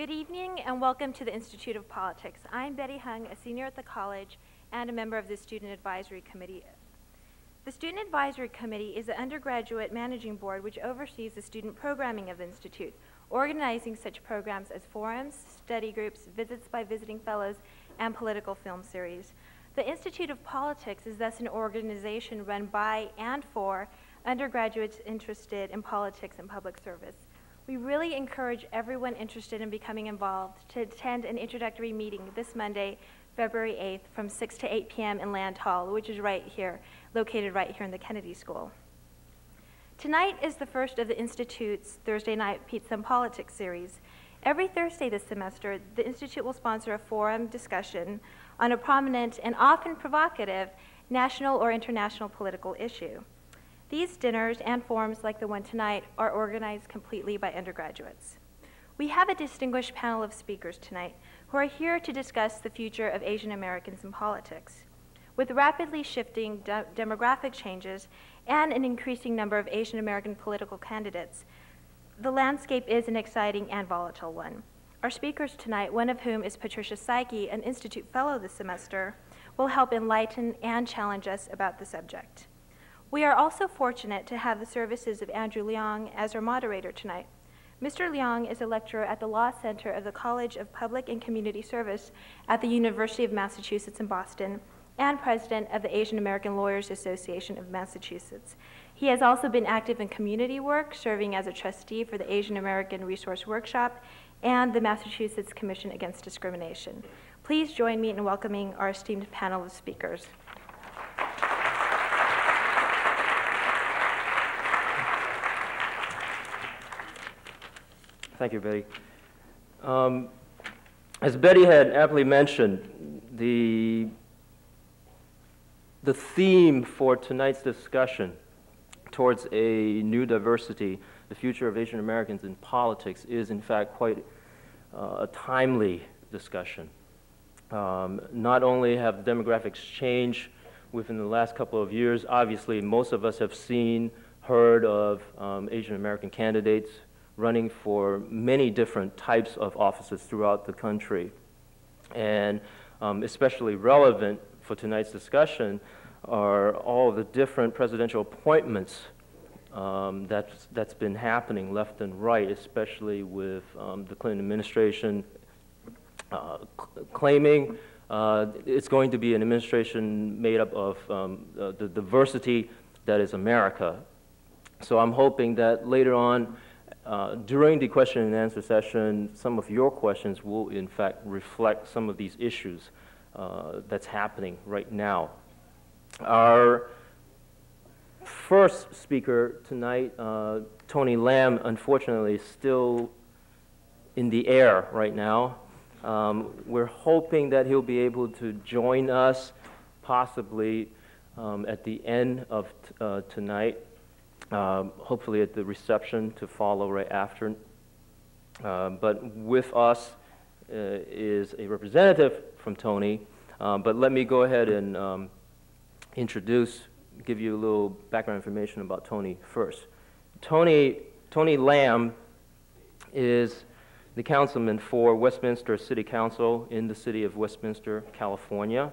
Good evening and welcome to the Institute of Politics. I'm Betty Hung, a senior at the college and a member of the Student Advisory Committee. The Student Advisory Committee is the undergraduate managing board which oversees the student programming of the Institute, organizing such programs as forums, study groups, visits by visiting fellows, and political film series. The Institute of Politics is thus an organization run by and for undergraduates interested in politics and public service. We really encourage everyone interested in becoming involved to attend an introductory meeting this Monday, February 8th from 6 to 8 p.m. in Land Hall, which is right here, located right here in the Kennedy School. Tonight is the first of the Institute's Thursday Night Pizza and Politics series. Every Thursday this semester, the Institute will sponsor a forum discussion on a prominent and often provocative national or international political issue. These dinners and forums like the one tonight are organized completely by undergraduates. We have a distinguished panel of speakers tonight who are here to discuss the future of Asian Americans in politics. With rapidly shifting de demographic changes and an increasing number of Asian American political candidates, the landscape is an exciting and volatile one. Our speakers tonight, one of whom is Patricia Saiki, an Institute Fellow this semester, will help enlighten and challenge us about the subject. We are also fortunate to have the services of Andrew Leong as our moderator tonight. Mr. Leong is a lecturer at the Law Center of the College of Public and Community Service at the University of Massachusetts in Boston and president of the Asian American Lawyers Association of Massachusetts. He has also been active in community work, serving as a trustee for the Asian American Resource Workshop and the Massachusetts Commission Against Discrimination. Please join me in welcoming our esteemed panel of speakers. Thank you, Betty. Um, as Betty had aptly mentioned, the, the theme for tonight's discussion towards a new diversity, the future of Asian Americans in politics, is in fact quite uh, a timely discussion. Um, not only have demographics changed within the last couple of years, obviously most of us have seen, heard of um, Asian American candidates running for many different types of offices throughout the country. And um, especially relevant for tonight's discussion are all the different presidential appointments um, that's, that's been happening left and right, especially with um, the Clinton administration uh, claiming uh, it's going to be an administration made up of um, uh, the diversity that is America. So I'm hoping that later on, uh, during the question and answer session, some of your questions will in fact reflect some of these issues uh, that's happening right now. Our first speaker tonight, uh, Tony Lam, unfortunately is still in the air right now. Um, we're hoping that he'll be able to join us possibly um, at the end of uh, tonight um, hopefully at the reception to follow right after. Uh, but with us uh, is a representative from Tony. Um, but let me go ahead and um, introduce, give you a little background information about Tony first. Tony, Tony Lam is the councilman for Westminster City Council in the city of Westminster, California.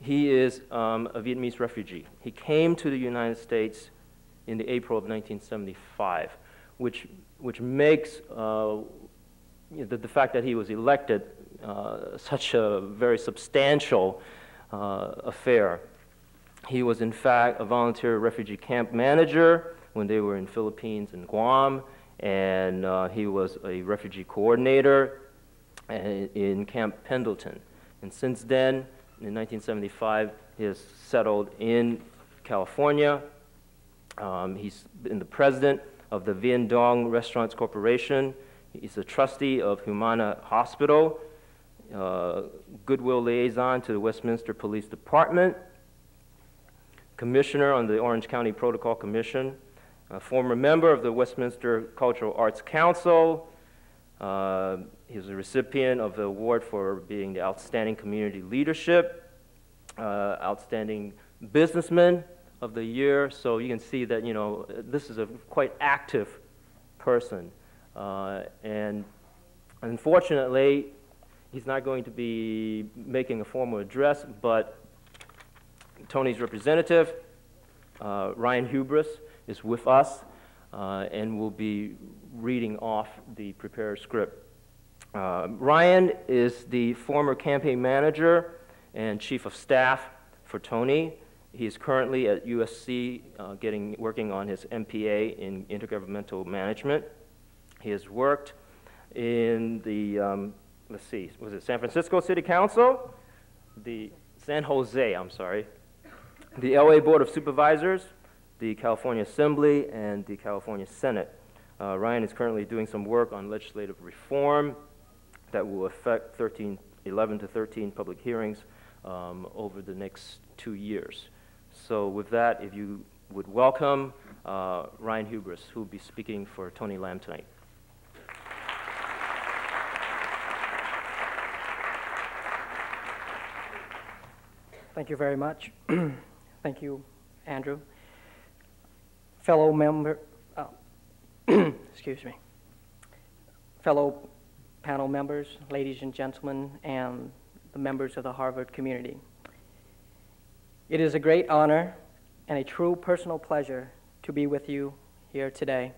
He is um, a Vietnamese refugee. He came to the United States in the April of 1975, which, which makes uh, you know, the, the, fact that he was elected uh, such a very substantial uh, affair. He was, in fact, a volunteer refugee camp manager when they were in Philippines and Guam, and uh, he was a refugee coordinator uh, in Camp Pendleton. And since then, in 1975, he has settled in California. Um, he's been the president of the Vien Dong Restaurants Corporation. He's a trustee of Humana Hospital, uh, goodwill liaison to the Westminster Police Department, commissioner on the Orange County Protocol Commission, a former member of the Westminster Cultural Arts Council, uh, he was a recipient of the award for being the Outstanding Community Leadership, uh, Outstanding Businessman of the Year. So you can see that, you know, this is a quite active person. Uh, and Unfortunately, he's not going to be making a formal address, but Tony's representative, uh, Ryan Hubris, is with us uh, and will be reading off the prepared script. Uh, Ryan is the former campaign manager and chief of staff for Tony. He is currently at USC uh, getting, working on his MPA in intergovernmental management. He has worked in the, um, let's see, was it San Francisco City Council? The San Jose, I'm sorry. The LA Board of Supervisors, the California Assembly, and the California Senate. Uh, Ryan is currently doing some work on legislative reform that will affect 13, 11 to 13 public hearings um, over the next two years. So with that, if you would welcome uh, Ryan Hubris, who will be speaking for Tony Lam tonight. Thank you very much. Thank you, Andrew. Fellow member, excuse me, fellow panel members, ladies and gentlemen, and the members of the Harvard community. It is a great honor and a true personal pleasure to be with you here today.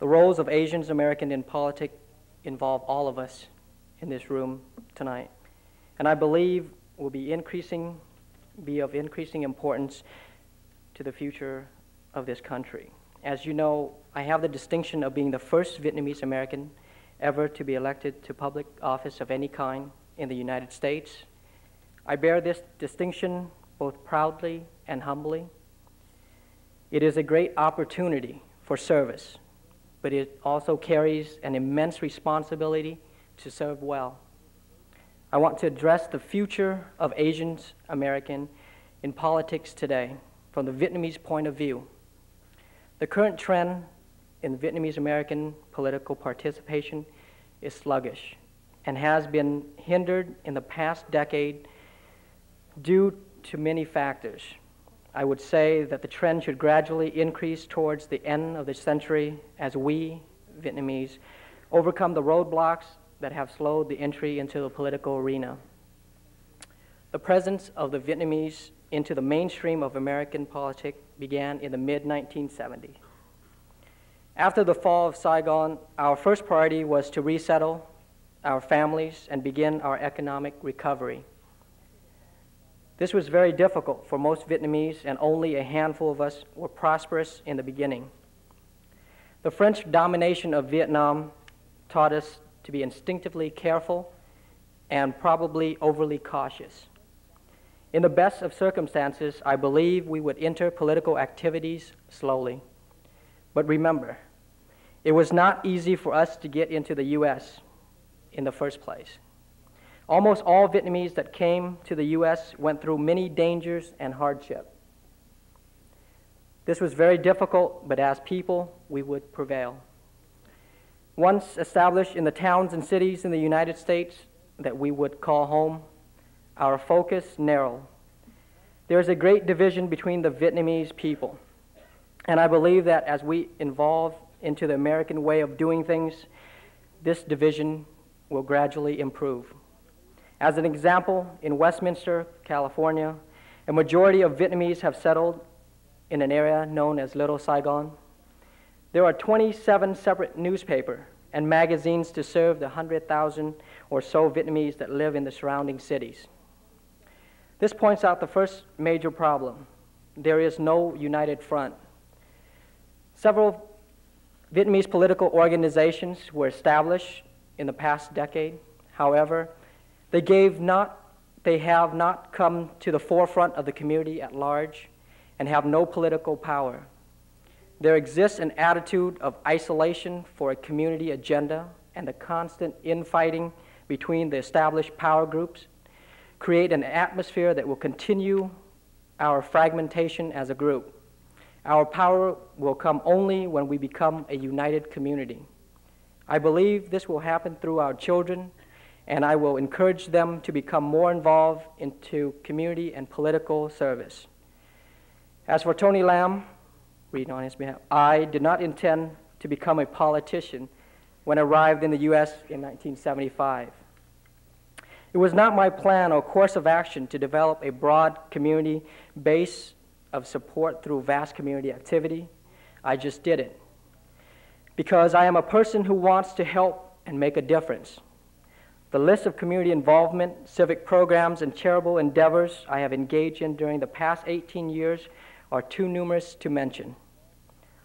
The roles of Asians American in politics involve all of us in this room tonight, and I believe will be increasing, be of increasing importance to the future of this country. As you know, I have the distinction of being the first Vietnamese American ever to be elected to public office of any kind in the United States. I bear this distinction both proudly and humbly. It is a great opportunity for service, but it also carries an immense responsibility to serve well. I want to address the future of Asians American in politics today from the Vietnamese point of view. The current trend in Vietnamese American political participation is sluggish and has been hindered in the past decade due to many factors. I would say that the trend should gradually increase towards the end of the century as we, Vietnamese, overcome the roadblocks that have slowed the entry into the political arena. The presence of the Vietnamese into the mainstream of American politics began in the mid 1970s. After the fall of Saigon, our first priority was to resettle our families and begin our economic recovery. This was very difficult for most Vietnamese, and only a handful of us were prosperous in the beginning. The French domination of Vietnam taught us to be instinctively careful and probably overly cautious. In the best of circumstances, I believe we would enter political activities slowly. But remember, it was not easy for us to get into the U.S. in the first place. Almost all Vietnamese that came to the U.S. went through many dangers and hardship. This was very difficult, but as people, we would prevail. Once established in the towns and cities in the United States that we would call home, our focus narrow. There is a great division between the Vietnamese people. And I believe that as we evolve into the American way of doing things, this division will gradually improve. As an example, in Westminster, California, a majority of Vietnamese have settled in an area known as Little Saigon. There are 27 separate newspapers and magazines to serve the 100,000 or so Vietnamese that live in the surrounding cities. This points out the first major problem. There is no united front. Several Vietnamese political organizations were established in the past decade. However, they, gave not, they have not come to the forefront of the community at large and have no political power. There exists an attitude of isolation for a community agenda and the constant infighting between the established power groups create an atmosphere that will continue our fragmentation as a group. Our power will come only when we become a united community. I believe this will happen through our children, and I will encourage them to become more involved into community and political service. As for Tony Lam, reading on his behalf, I did not intend to become a politician when I arrived in the U.S. in 1975. It was not my plan or course of action to develop a broad community base of support through vast community activity. I just did it. Because I am a person who wants to help and make a difference. The list of community involvement, civic programs, and charitable endeavors I have engaged in during the past 18 years are too numerous to mention.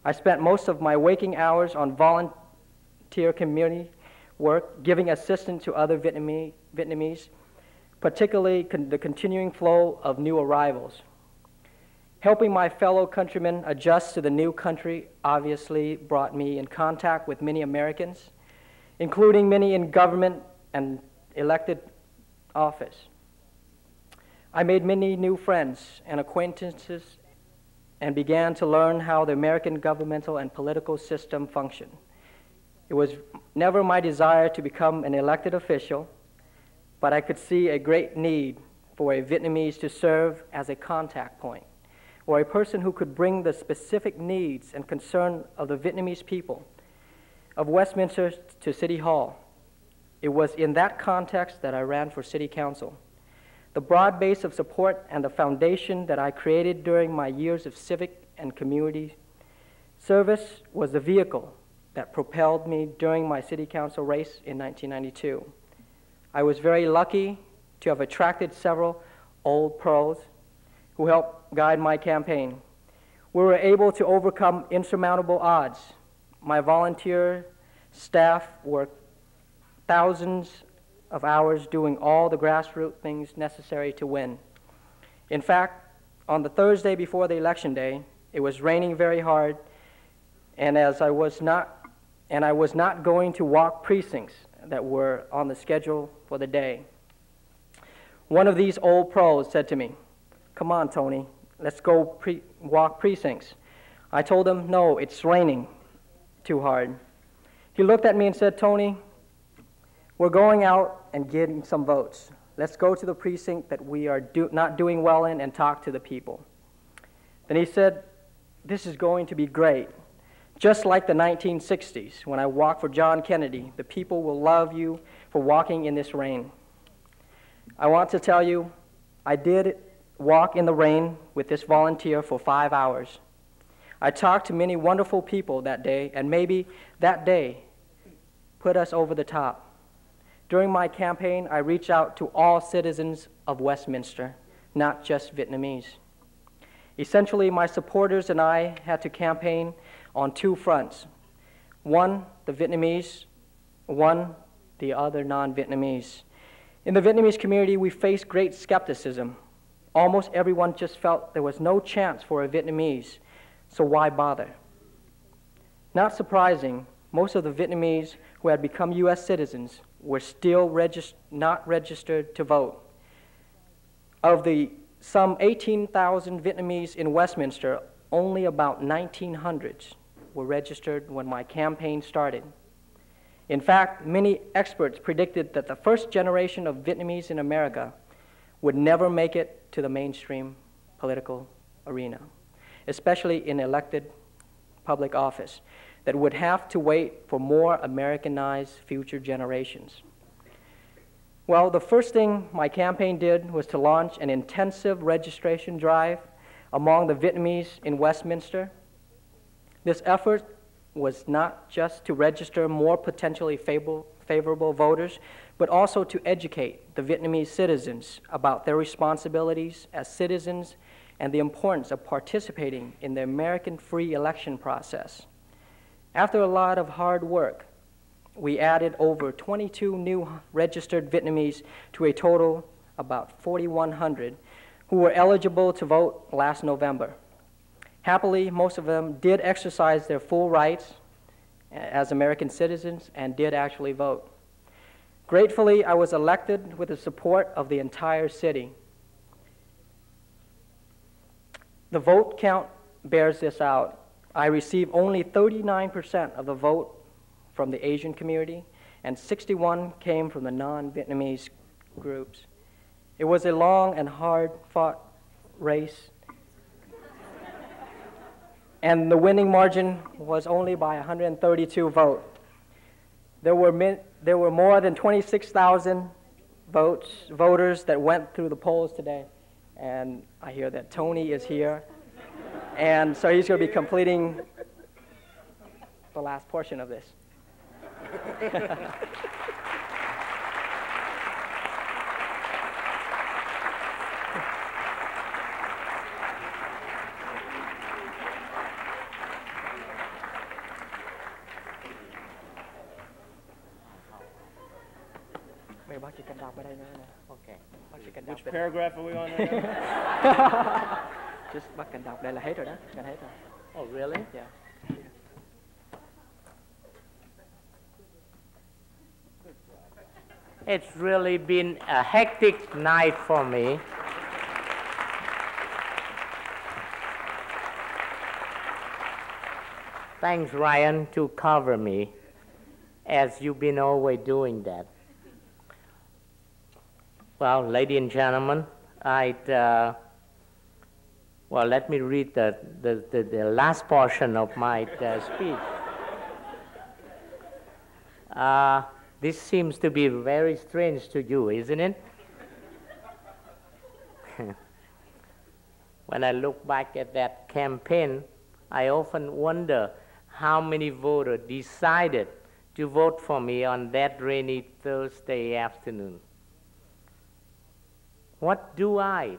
I spent most of my waking hours on volunteer community work, giving assistance to other Vietnamese, Vietnamese particularly con the continuing flow of new arrivals. Helping my fellow countrymen adjust to the new country obviously brought me in contact with many Americans, including many in government and elected office. I made many new friends and acquaintances and began to learn how the American governmental and political system function. It was never my desire to become an elected official, but I could see a great need for a Vietnamese to serve as a contact point or a person who could bring the specific needs and concern of the Vietnamese people of Westminster to City Hall. It was in that context that I ran for City Council. The broad base of support and the foundation that I created during my years of civic and community service was the vehicle that propelled me during my City Council race in 1992. I was very lucky to have attracted several old pros who helped guide my campaign. We were able to overcome insurmountable odds. My volunteer staff worked thousands of hours doing all the grassroots things necessary to win. In fact, on the Thursday before the election day, it was raining very hard, and as I was not and I was not going to walk precincts that were on the schedule for the day. One of these old pros said to me, Come on, Tony, let's go pre- walk precincts. I told him, No, it's raining too hard. He looked at me and said, Tony, we're going out and getting some votes. Let's go to the precinct that we are do- not doing well in and talk to the people. Then he said, This is going to be great. Just like the 1960s, when I walked for John Kennedy, the people will love you for walking in this rain. I want to tell you, I did walk in the rain with this volunteer for five hours. I talked to many wonderful people that day, and maybe that day put us over the top. During my campaign, I reached out to all citizens of Westminster, not just Vietnamese. Essentially, my supporters and I had to campaign on two fronts one, the Vietnamese, one, the other non Vietnamese. In the Vietnamese community, we faced great skepticism Almost everyone just felt there was no chance for a Vietnamese, so why bother? Not surprising, most of the Vietnamese who had become U.S. citizens were still regist- not registered to vote. Of the some 18,000 Vietnamese in Westminster, only about 1,900 were registered when my campaign started. In fact, many experts predicted that the first generation of Vietnamese in America would never make it to the mainstream political arena, especially in elected public office, that would have to wait for more Americanized future generations. Well, the first thing my campaign did was to launch an intensive registration drive among the Vietnamese in Westminster. This effort was not just to register more potentially favorable, favorable voters, but also to educate the Vietnamese citizens about their responsibilities as citizens and the importance of participating in the American free election process. After a lot of hard work, we added over 22 new registered Vietnamese to a total about 4,100 who were eligible to vote last November. Happily, most of them did exercise their full rights as American citizens and did actually vote. Gratefully, I was elected with the support of the entire city. The vote count bears this out. I received only 39% of the vote from the Asian community, and 61 came from the non Vietnamese groups. It was a long and hard fought race, and the winning margin was only by 132 votes. there were, min, there were more than 26,000 votes, voters that went through the polls today. And I hear that Tony is here. And so he's going to be completing the last portion of this. Mày bác chỉ cần đọc ở đây nữa nè. Ok. Bác chỉ cần đọc Which đây. Paragraph are we on right now? Just bác cần đọc đây là hết rồi đó. Gần hết rồi. oh, really? Yeah. It's really been a hectic night for me. Thanks, Ryan, to cover me, as you've been always doing that. Well, ladies and gentlemen, I'd, uh, well, let me read the, the, the, the last portion of my uh, speech. Uh, this seems to be very strange to you, isn't it? when I look back at that campaign, I often wonder how many voters decided to vote for me on that rainy Thursday afternoon. What do I,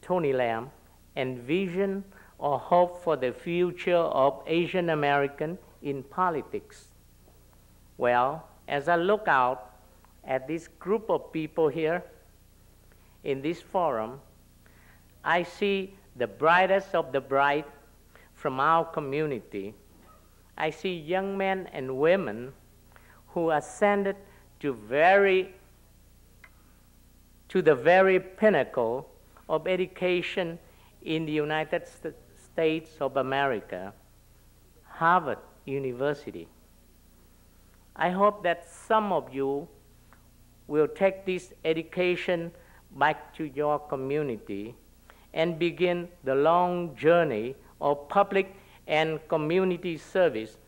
Tony Lam, envision or hope for the future of Asian American in politics? Well, as I look out at this group of people here in this forum, I see the brightest of the bright from our community. I see young men and women who ascended to very to the very pinnacle of education in the United St- States of America, Harvard University. I hope that some of you will take this education back to your community and begin the long journey of public and community service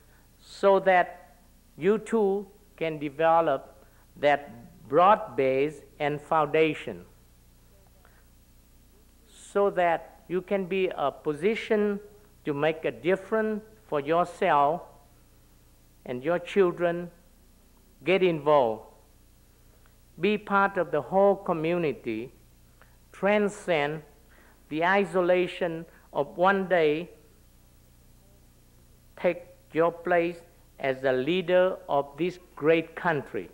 so that you too can develop that broad base and foundation. So that you can be a position to make a difference for yourself and your children get involved. Be part of the whole community. Transcend the isolation of one day. Take your place as a leader of this great country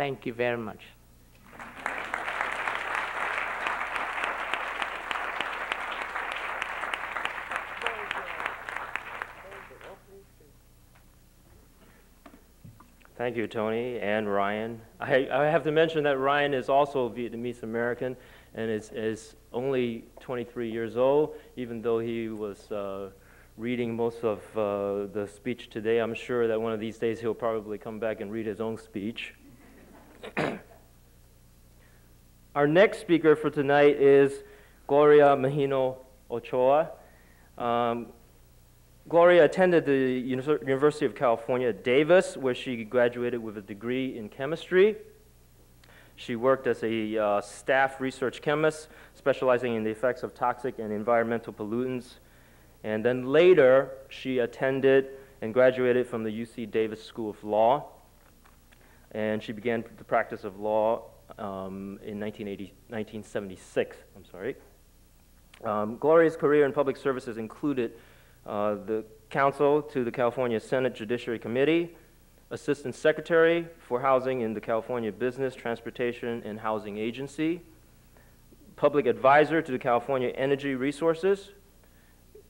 thank you very much Thank you, Tony and Ryan. I, I have to mention that Ryan is also Vietnamese American and is, is only 23 years old, even though he was uh, reading most of uh, the speech today. I'm sure that one of these days he'll probably come back and read his own speech. Our next speaker for tonight is Gloria Mahino Ochoa. Um, Gloria attended the University of California Davis, where she graduated with a degree in chemistry. She worked as a uh, staff research chemist, specializing in the effects of toxic and environmental pollutants. And then later, she attended and graduated from the UC Davis School of Law. And she began the practice of law um, in 1976. I'm sorry. Um, Gloria's career in public services included uh, the counsel to the California Senate Judiciary Committee, assistant secretary for housing in the California Business, Transportation, and Housing Agency, public advisor to the California Energy Resources,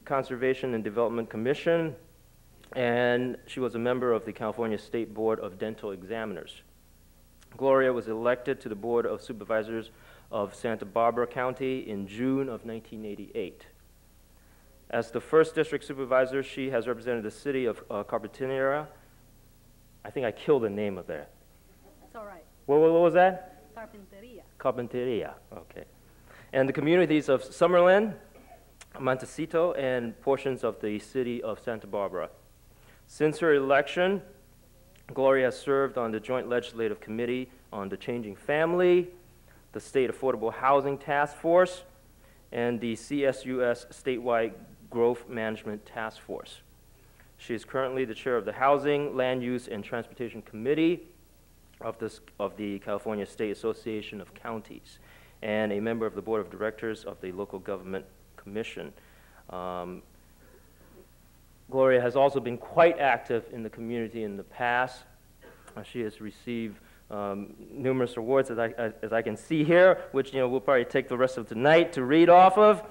Conservation and Development Commission, and she was a member of the California State Board of Dental Examiners. Gloria was elected to the Board of Supervisors of Santa Barbara County in June of 1988. As the first district supervisor, she has represented the city of uh, Carpinteria. I think I killed the name of that. It's all right. What, what, what was that? Carpinteria. Carpinteria, okay. And the communities of Summerland, Montecito, and portions of the city of Santa Barbara. Since her election, Gloria has served on the Joint Legislative Committee on the Changing Family, the State Affordable Housing Task Force, and the CSUS Statewide Growth Management Task Force. She is currently the chair of the Housing, Land Use, and Transportation Committee of, this, of the California State Association of Counties and a member of the Board of Directors of the Local Government Commission. Um, Gloria has also been quite active in the community in the past. Uh, she has received um, numerous awards, as I, as, I can see here, which you know we'll probably take the rest of tonight to read off of,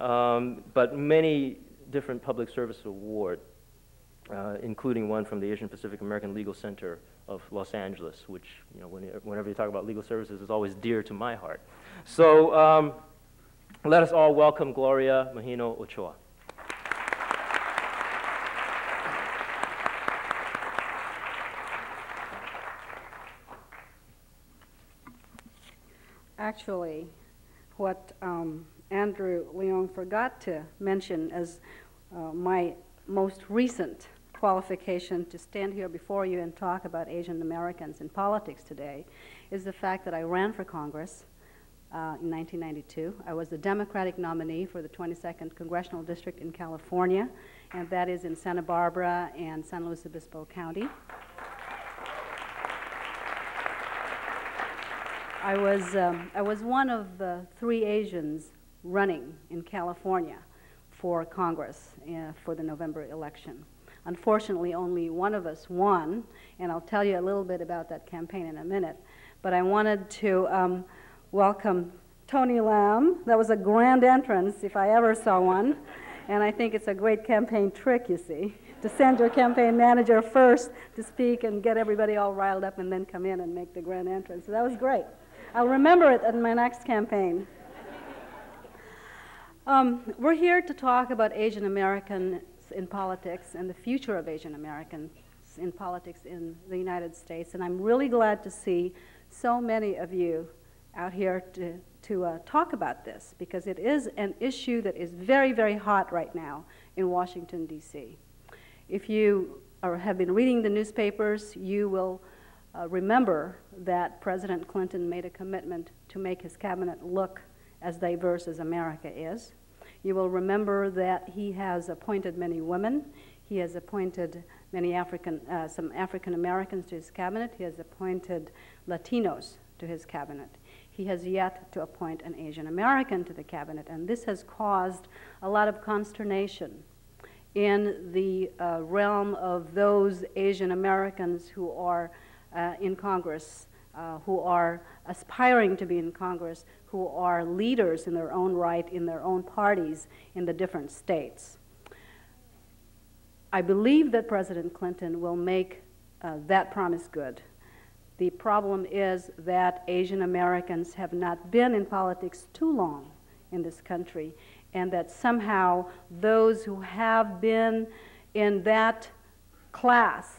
um, but many different public service awards, uh, including one from the Asian Pacific American Legal Center of Los Angeles, which you know when, whenever you talk about legal services is always dear to my heart. So um, let us all welcome Gloria Mahino Ochoa. Actually, what um, Andrew Leong forgot to mention as uh, my most recent qualification to stand here before you and talk about Asian Americans in politics today is the fact that I ran for Congress uh, in 1992. I was the Democratic nominee for the 22nd Congressional District in California, and that is in Santa Barbara and San Luis Obispo County. I was, um, I was one of the three Asians running in California for Congress uh, for the November election. Unfortunately, only one of us won, and I'll tell you a little bit about that campaign in a minute. But I wanted to um, welcome Tony Lam. That was a grand entrance, if I ever saw one. And I think it's a great campaign trick, you see, to send your campaign manager first to speak and get everybody all riled up and then come in and make the grand entrance. So that was great. I'll remember it in my next campaign. Um, we're here to talk about Asian Americans in politics and the future of Asian Americans in politics in the United States. And I'm really glad to see so many of you out here to, to uh, talk about this because it is an issue that is very, very hot right now in Washington, D.C. If you are, have been reading the newspapers, you will uh, remember that President Clinton made a commitment to make his cabinet look as diverse as America is. You will remember that he has appointed many women. He has appointed many African, uh, some African Americans to his cabinet. He has appointed Latinos to his cabinet. He has yet to appoint an Asian American to the cabinet, and this has caused a lot of consternation in the uh, realm of those Asian Americans who are in Congress, uh, who are aspiring to be in Congress, who are leaders in their own right in their own parties in the different states. I believe that President Clinton will make uh, that promise good. The problem is that Asian Americans have not been in politics too long in this country, and that somehow those who have been in that class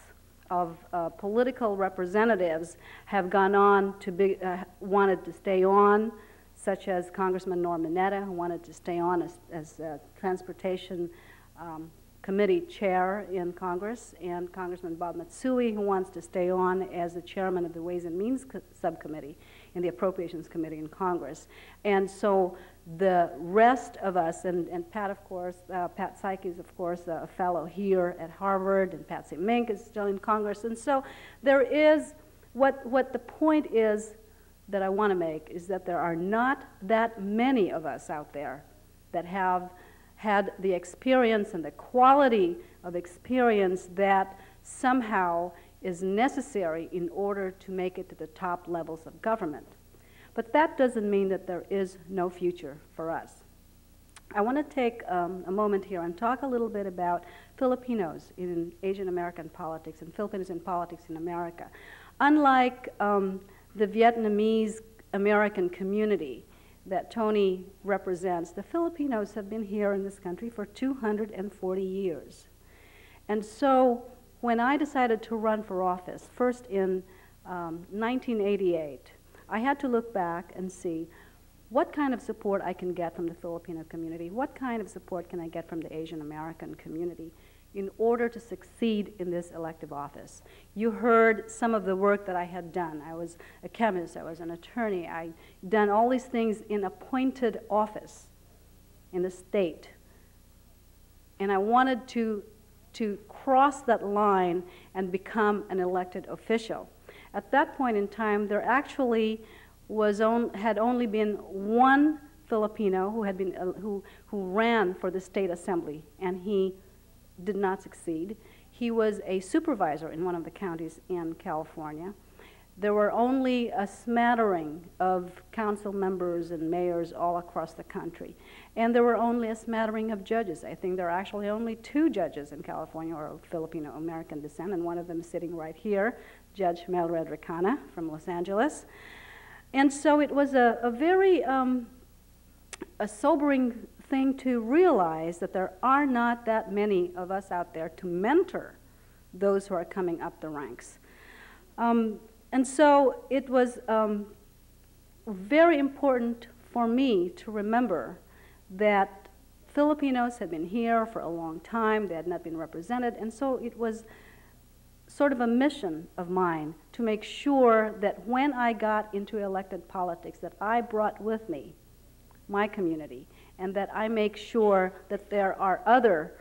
of uh, political representatives have gone on to be, uh, wanted to stay on, such as Congressman Norm Mineta, who wanted to stay on as, as transportation um, committee chair in Congress, and Congressman Bob Matsui, who wants to stay on as the chairman of the Ways and Means Co Subcommittee in the Appropriations Committee in Congress. And so the rest of us, and, and Pat, of course, uh, Pat Saiki is, of course, a fellow here at Harvard, and Patsy Mink is still in Congress. And so there is, what, what the point is that I want to make is that there are not that many of us out there that have had the experience and the quality of experience that somehow is necessary in order to make it to the top levels of government. But that doesn't mean that there is no future for us. I want to take um, a moment here and talk a little bit about Filipinos in Asian American politics and Filipinos in politics in America. Unlike um, the Vietnamese American community that Tony represents, the Filipinos have been here in this country for 240 years. And so when I decided to run for office, first in um, 1988, I had to look back and see what kind of support I can get from the Filipino community, what kind of support can I get from the Asian American community in order to succeed in this elective office. You heard some of the work that I had done. I was a chemist, I was an attorney, I done all these things in appointed office in the state. And I wanted to, to cross that line and become an elected official. At that point in time, there actually was on, had only been one Filipino who, had been, uh, who, who ran for the state assembly, and he did not succeed. He was a supervisor in one of the counties in California. There were only a smattering of council members and mayors all across the country. And there were only a smattering of judges. I think there are actually only two judges in California of Filipino American descent, and one of them is sitting right here, Judge Mel Red Recana from Los Angeles. And so it was a, a very um, a sobering thing to realize that there are not that many of us out there to mentor those who are coming up the ranks. Um, and so it was um, very important for me to remember that Filipinos had been here for a long time, they had not been represented, and so it was sort of a mission of mine to make sure that when I got into elected politics that I brought with me my community and that I make sure that there are other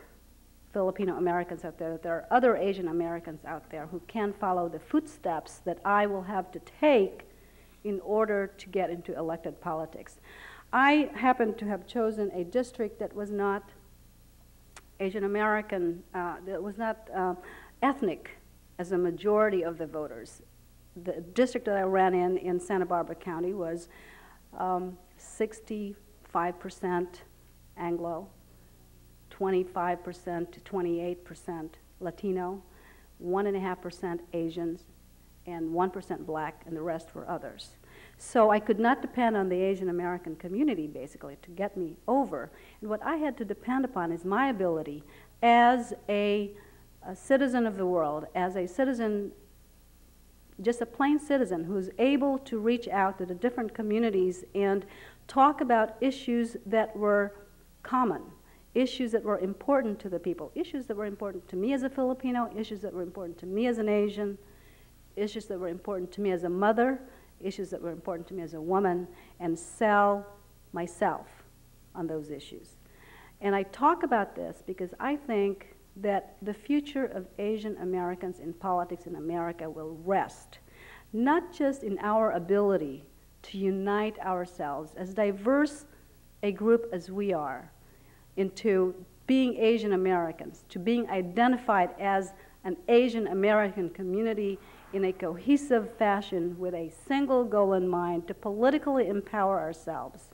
Filipino Americans out there, there are other Asian Americans out there who can follow the footsteps that I will have to take in order to get into elected politics. I happen to have chosen a district that was not Asian American, uh, that was not uh, ethnic as a majority of the voters. The district that I ran in in Santa Barbara County was um, 65% Anglo, 25% to 28% Latino, 1.5% Asians, and 1% black, and the rest were others. So I could not depend on the Asian American community basically to get me over. And what I had to depend upon is my ability as a, a citizen of the world, as a citizen just a plain citizen who's able to reach out to the different communities and talk about issues that were common, issues that were important to the people, issues that were important to me as a Filipino, issues that were important to me as an Asian, issues that were important to me as a mother, issues that were important to me as a woman, and sell myself on those issues. And I talk about this because I think that the future of Asian Americans in politics in America will rest not just in our ability to unite ourselves, as diverse a group as we are, into being Asian Americans, to being identified as an Asian American community in a cohesive fashion with a single goal in mind to politically empower ourselves,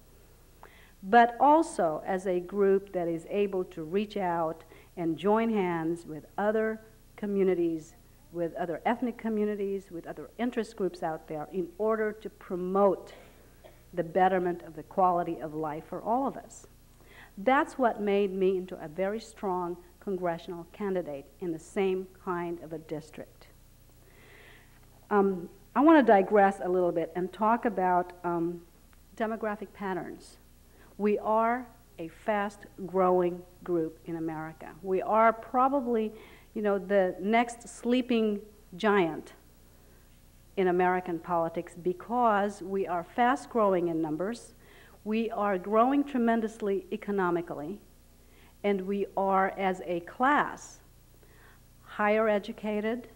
but also as a group that is able to reach out and join hands with other communities with other ethnic communities, with other interest groups out there in order to promote the betterment of the quality of life for all of us. That's what made me into a very strong congressional candidate in the same kind of a district. Um, I want to digress a little bit and talk about um, demographic patterns. We are a fast growing group in America. We are probably you know, the next sleeping giant in American politics because we are fast growing in numbers, we are growing tremendously economically, and we are, as a class, higher educated,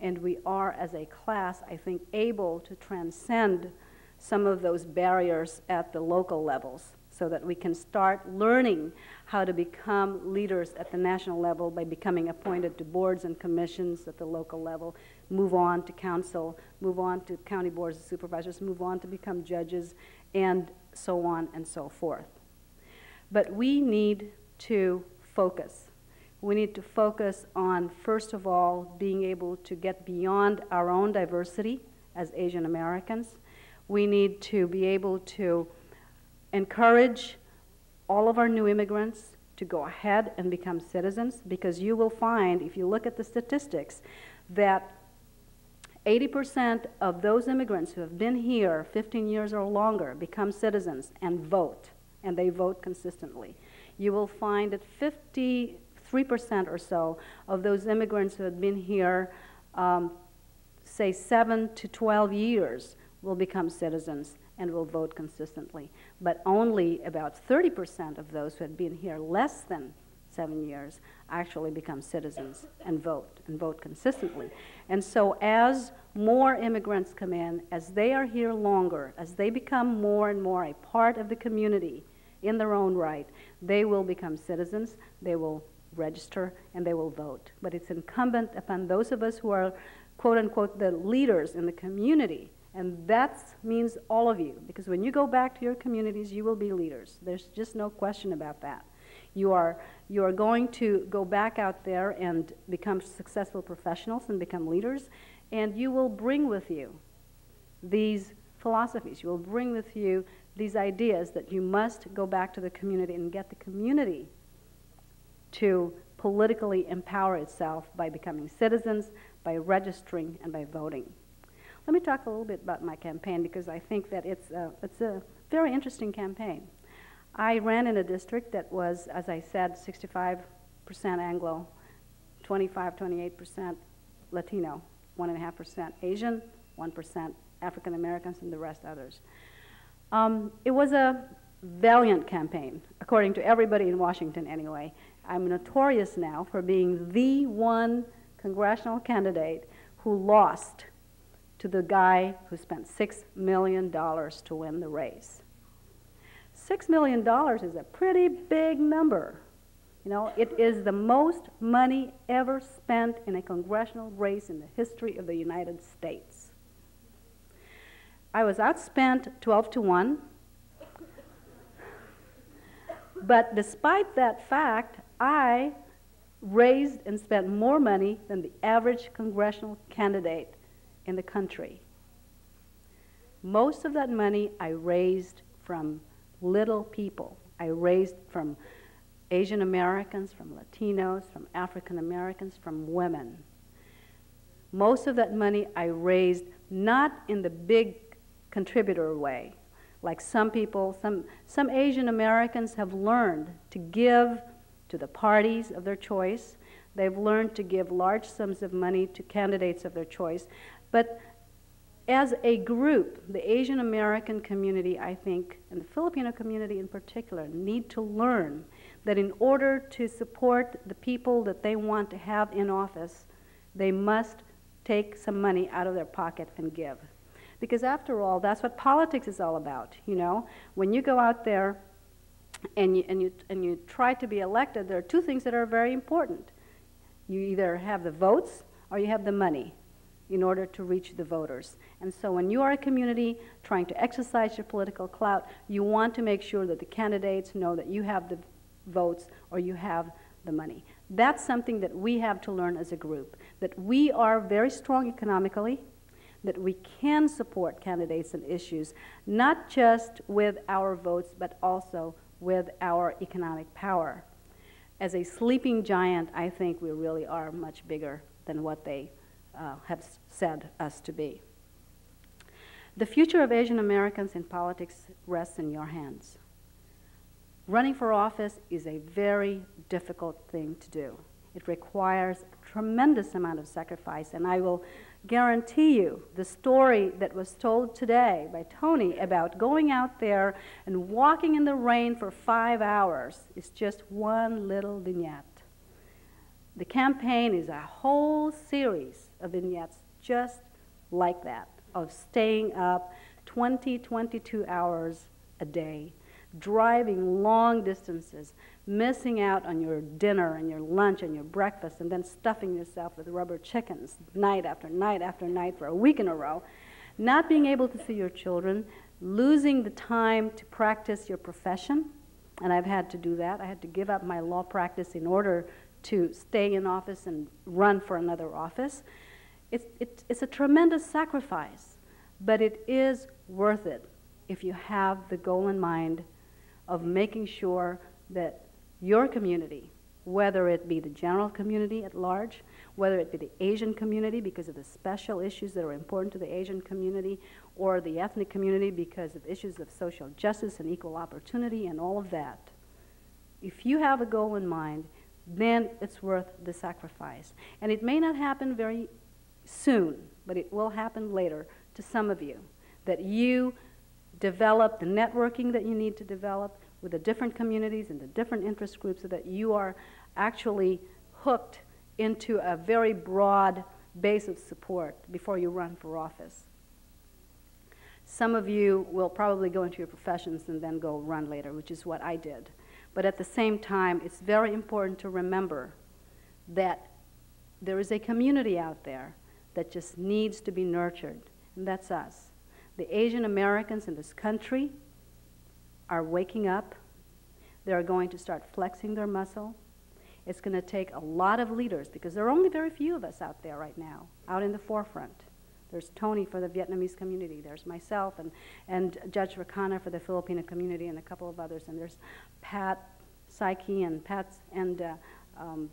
and we are, as a class, I think, able to transcend some of those barriers at the local levels so that we can start learning how to become leaders at the national level by becoming appointed to boards and commissions at the local level, move on to council, move on to county boards of supervisors, move on to become judges, and so on and so forth. But we need to focus. We need to focus on, first of all, being able to get beyond our own diversity as Asian Americans. We need to be able to encourage all of our new immigrants to go ahead and become citizens because you will find, if you look at the statistics, that 80% of those immigrants who have been here 15 years or longer become citizens and vote, and they vote consistently. You will find that 53% or so of those immigrants who have been here, um, say, 7 to 12 years, will become citizens and will vote consistently. But only about 30% of those who had been here less than seven years actually become citizens and vote and vote consistently. And so as more immigrants come in, as they are here longer, as they become more and more a part of the community in their own right, they will become citizens, they will register, and they will vote. But it's incumbent upon those of us who are, quote unquote, the leaders in the community and that means all of you, because when you go back to your communities, you will be leaders. There's just no question about that. You are, you are going to go back out there and become successful professionals and become leaders, and you will bring with you these philosophies. You will bring with you these ideas that you must go back to the community and get the community to politically empower itself by becoming citizens, by registering, and by voting. Let me talk a little bit about my campaign because I think that it's a, it's a very interesting campaign. I ran in a district that was, as I said, 65% Anglo, 25, 28% Latino, 1.5% Asian, 1% African Americans, and the rest others. Um, it was a valiant campaign, according to everybody in Washington anyway. I'm notorious now for being the one congressional candidate who lost to the guy who spent $6 million to win the race. $6 million is a pretty big number. You know, it is the most money ever spent in a congressional race in the history of the United States. I was outspent 12 to 1. But despite that fact, I raised and spent more money than the average congressional candidate in the country. Most of that money I raised from little people. I raised from Asian Americans, from Latinos, from African Americans, from women. Most of that money I raised not in the big contributor way, like some people, some, some Asian Americans have learned to give to the parties of their choice. They've learned to give large sums of money to candidates of their choice. But as a group, the Asian American community, I think, and the Filipino community in particular, need to learn that in order to support the people that they want to have in office, they must take some money out of their pocket and give. Because after all, that's what politics is all about, you know? When you go out there and you, and you, and you try to be elected, there are two things that are very important. You either have the votes or you have the money in order to reach the voters. And so when you are a community trying to exercise your political clout, you want to make sure that the candidates know that you have the votes or you have the money. That's something that we have to learn as a group, that we are very strong economically, that we can support candidates and issues, not just with our votes, but also with our economic power. As a sleeping giant, I think we really are much bigger than what they uh, have said us to be. The future of Asian Americans in politics rests in your hands. Running for office is a very difficult thing to do. It requires a tremendous amount of sacrifice, and I will guarantee you the story that was told today by Tony about going out there and walking in the rain for five hours is just one little vignette. The campaign is a whole series vignettes just like that, of staying up 20, 22 hours a day, driving long distances, missing out on your dinner and your lunch and your breakfast, and then stuffing yourself with rubber chickens night after night after night for a week in a row, not being able to see your children, losing the time to practice your profession. And I've had to do that. I had to give up my law practice in order to stay in office and run for another office. It's, it, it's a tremendous sacrifice, but it is worth it if you have the goal in mind of making sure that your community, whether it be the general community at large, whether it be the Asian community because of the special issues that are important to the Asian community, or the ethnic community because of issues of social justice and equal opportunity and all of that. If you have a goal in mind, then it's worth the sacrifice. And it may not happen very soon, but it will happen later to some of you. That you develop the networking that you need to develop with the different communities and the different interest groups so that you are actually hooked into a very broad base of support before you run for office. Some of you will probably go into your professions and then go run later, which is what I did. But at the same time, it's very important to remember that there is a community out there that just needs to be nurtured, and that's us. The Asian Americans in this country are waking up. They're going to start flexing their muscle. It's going to take a lot of leaders because there are only very few of us out there right now, out in the forefront. There's Tony for the Vietnamese community. There's myself and, and Judge Recana for the Filipino community and a couple of others. And there's Pat Saiki and Pat and uh, um,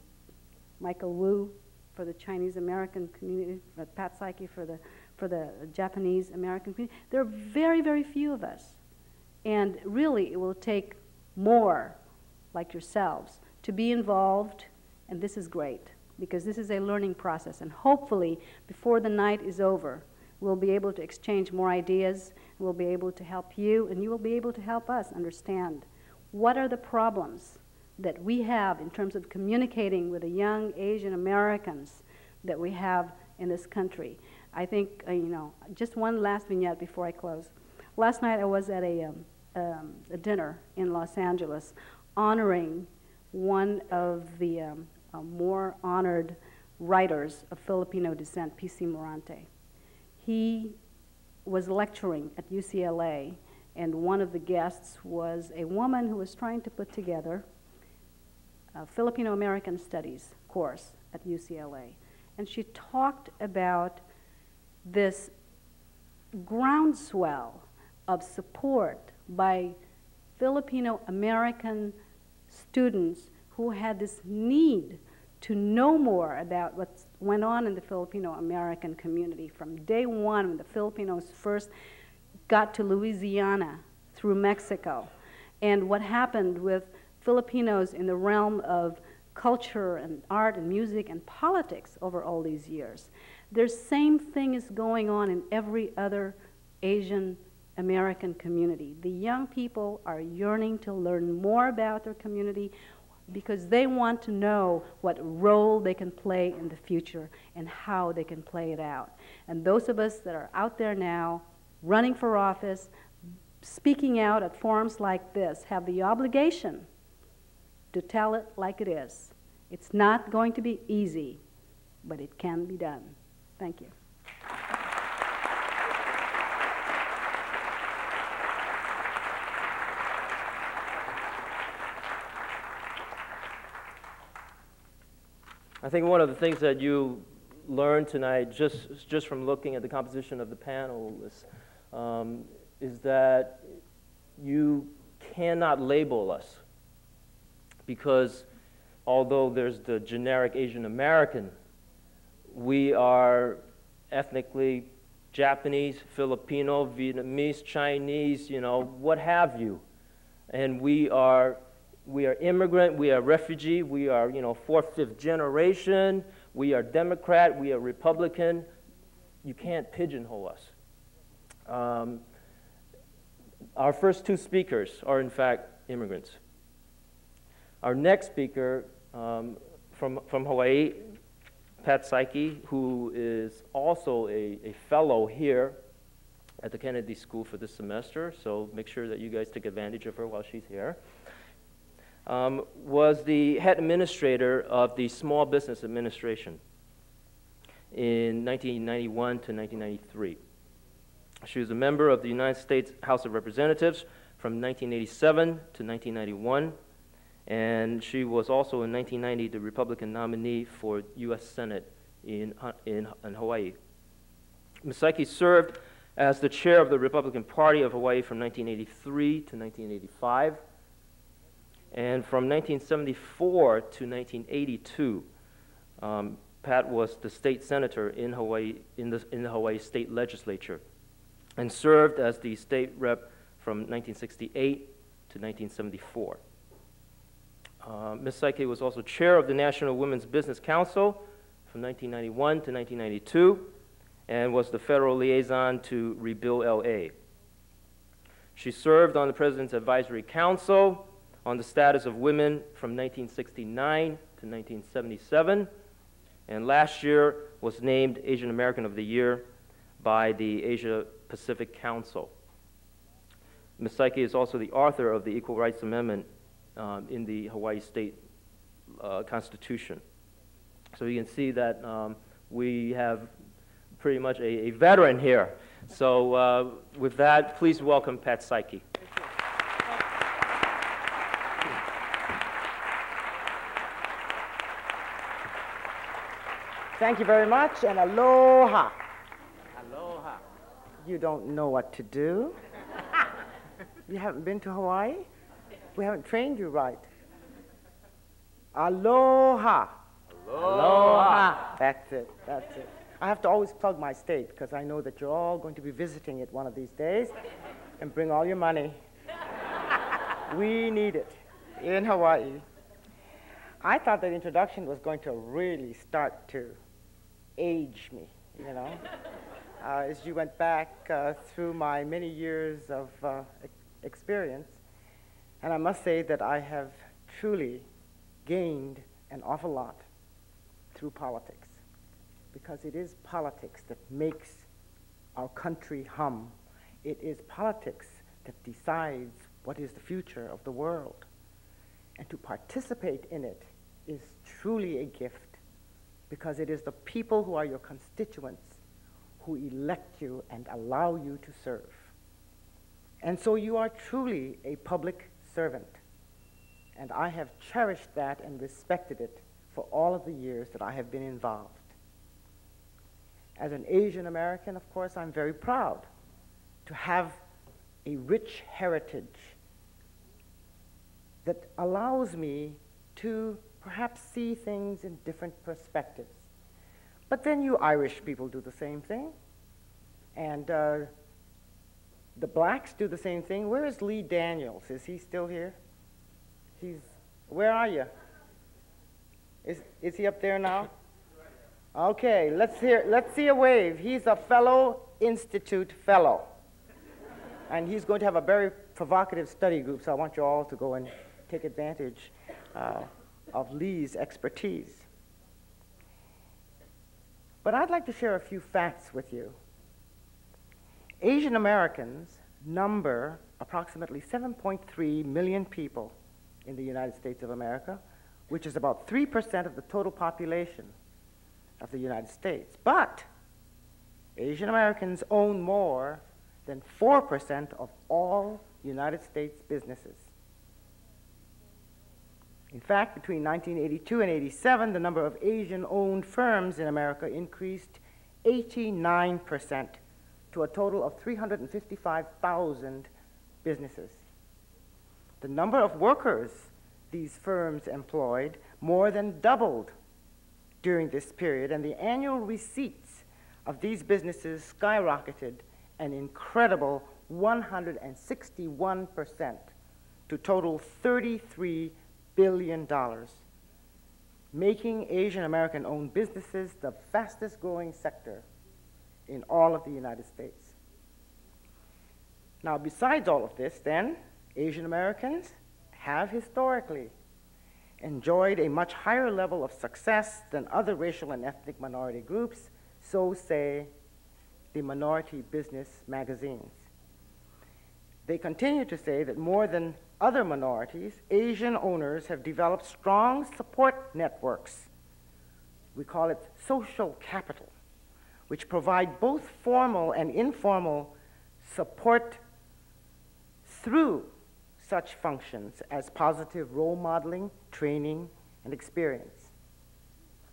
Michael Woo for the Chinese American community, Pat Saiki for the, for the Japanese American community. There are very, very few of us. And really, it will take more like yourselves to be involved, and this is great because this is a learning process. And hopefully, before the night is over, we'll be able to exchange more ideas, we'll be able to help you, and you will be able to help us understand what are the problems that we have in terms of communicating with the young Asian Americans that we have in this country. I think, uh, you know, just one last vignette before I close. Last night I was at a, um, um, a dinner in Los Angeles honoring one of the um, uh, more honored writers of Filipino descent, P.C. Morantte. He was lecturing at UCLA, and one of the guests was a woman who was trying to put together a Filipino American Studies course at UCLA. And she talked about this groundswell of support by Filipino American students who had this need to know more about what went on in the Filipino American community from day one when the Filipinos first got to Louisiana through Mexico and what happened with Filipinos in the realm of culture and art and music and politics over all these years. The same thing is going on in every other Asian American community. The young people are yearning to learn more about their community, because they want to know what role they can play in the future and how they can play it out. And those of us that are out there now, running for office, speaking out at forums like this, have the obligation to tell it like it is. It's not going to be easy, but it can be done. Thank you. I think one of the things that you learned tonight, just, just from looking at the composition of the panel, is, um, is that you cannot label us because although there's the generic Asian American, we are ethnically Japanese, Filipino, Vietnamese, Chinese, you know, what have you. And we are we are immigrant, we are refugee, we are, you know, fourth, fifth generation, we are Democrat, we are Republican. You can't pigeonhole us. Um, our first two speakers are, in fact, immigrants. Our next speaker um, from, from Hawaii, Pat Saiki, who is also a, a fellow here at the Kennedy School for this semester, so make sure that you guys take advantage of her while she's here um, was the head administrator of the Small Business Administration in 1991 to 1993. She was a member of the United States House of Representatives from 1987 to 1991, and she was also in 1990 the Republican nominee for U.S. Senate in, in, in Hawaii. Saiki served as the chair of the Republican Party of Hawaii from 1983 to 1985 and from 1974 to 1982, um, Pat was the state senator in Hawaii, in the, in the Hawaii state legislature, and served as the state rep from 1968 to 1974. Uh, Ms. Saiki was also chair of the National Women's Business Council from 1991 to 1992 and was the federal liaison to Rebuild LA. She served on the President's Advisory Council on the status of women from 1969 to 1977, and last year was named Asian American of the Year by the Asia Pacific Council. Ms. Saiki is also the author of the Equal Rights Amendment um, in the Hawaii State uh, Constitution. So you can see that um, we have pretty much a, a veteran here. So uh, with that, please welcome Pat Saiki. Thank you very much, and aloha. Aloha. You don't know what to do. you haven't been to Hawaii? We haven't trained you right. Aloha. Aloha. That's it. That's it. I have to always plug my state because I know that you're all going to be visiting it one of these days and bring all your money. we need it in Hawaii. I thought that introduction was going to really start to age me, you know, uh, as you went back uh, through my many years of uh, experience. And I must say that I have truly gained an awful lot through politics, because it is politics that makes our country hum. It is politics that decides what is the future of the world. And to participate in it is truly a gift because it is the people who are your constituents who elect you and allow you to serve. And so you are truly a public servant. And I have cherished that and respected it for all of the years that I have been involved. As an Asian American, of course, I'm very proud to have a rich heritage that allows me to perhaps see things in different perspectives. But then you Irish people do the same thing. And uh, the blacks do the same thing. Where is Lee Daniels? Is he still here? He's, where are you? Is, is he up there now? Okay, let's hear, let's see a wave. He's a fellow institute fellow. And he's going to have a very provocative study group, so I want you all to go and take advantage uh, of Lee's expertise. But I'd like to share a few facts with you. Asian Americans number approximately 7.3 million people in the United States of America, which is about 3% of the total population of the United States. But Asian Americans own more than 4% of all United States businesses. In fact, between 1982 and 87, the number of Asian owned firms in America increased 89% to a total of 355,000 businesses. The number of workers these firms employed more than doubled during this period, and the annual receipts of these businesses skyrocketed an incredible 161% to total 33 billion dollars, making Asian American owned businesses the fastest growing sector in all of the United States. Now, besides all of this, then, Asian Americans have historically enjoyed a much higher level of success than other racial and ethnic minority groups, so say the minority business magazines. They continue to say that more than other minorities, Asian owners have developed strong support networks. We call it social capital, which provide both formal and informal support through such functions as positive role modeling, training, and experience.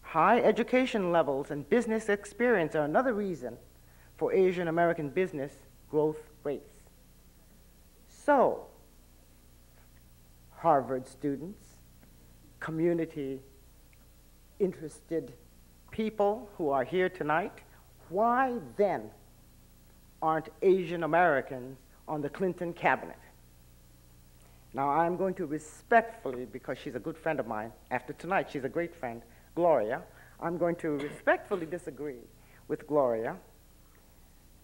High education levels and business experience are another reason for Asian American business growth rates. So, Harvard students, community interested people who are here tonight, why then aren't Asian Americans on the Clinton cabinet? Now, I'm going to respectfully, because she's a good friend of mine, after tonight, she's a great friend, Gloria, I'm going to respectfully disagree with Gloria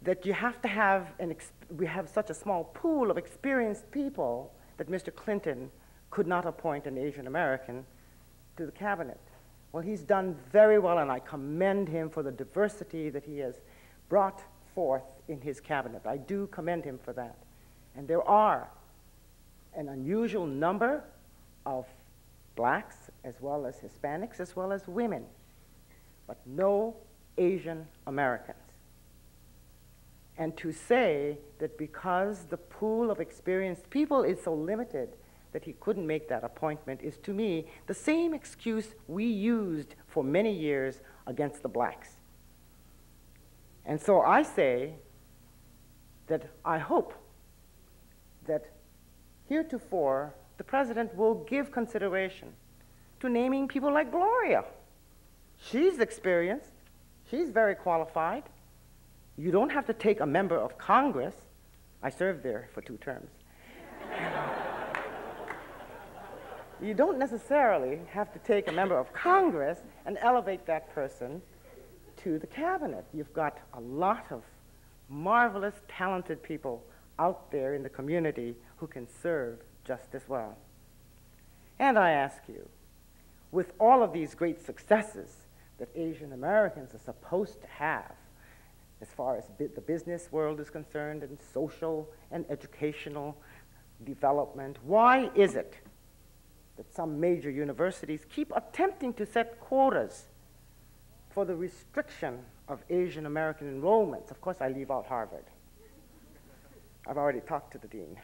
that you have to have an, we have such a small pool of experienced people that Mr. Clinton could not appoint an Asian American to the cabinet. Well, he's done very well, and I commend him for the diversity that he has brought forth in his cabinet. I do commend him for that. And there are an unusual number of blacks as well as Hispanics as well as women, but no Asian Americans. And to say that because the pool of experienced people is so limited that he couldn't make that appointment is to me the same excuse we used for many years against the blacks. And so I say that I hope that heretofore the president will give consideration to naming people like Gloria. She's experienced, she's very qualified. You don't have to take a member of Congress. I served there for two terms. you don't necessarily have to take a member of Congress and elevate that person to the cabinet. You've got a lot of marvelous, talented people out there in the community who can serve just as well. And I ask you, with all of these great successes that Asian Americans are supposed to have, as far as the business world is concerned, and social and educational development, why is it that some major universities keep attempting to set quotas for the restriction of Asian American enrollments? Of course, I leave out Harvard. I've already talked to the dean.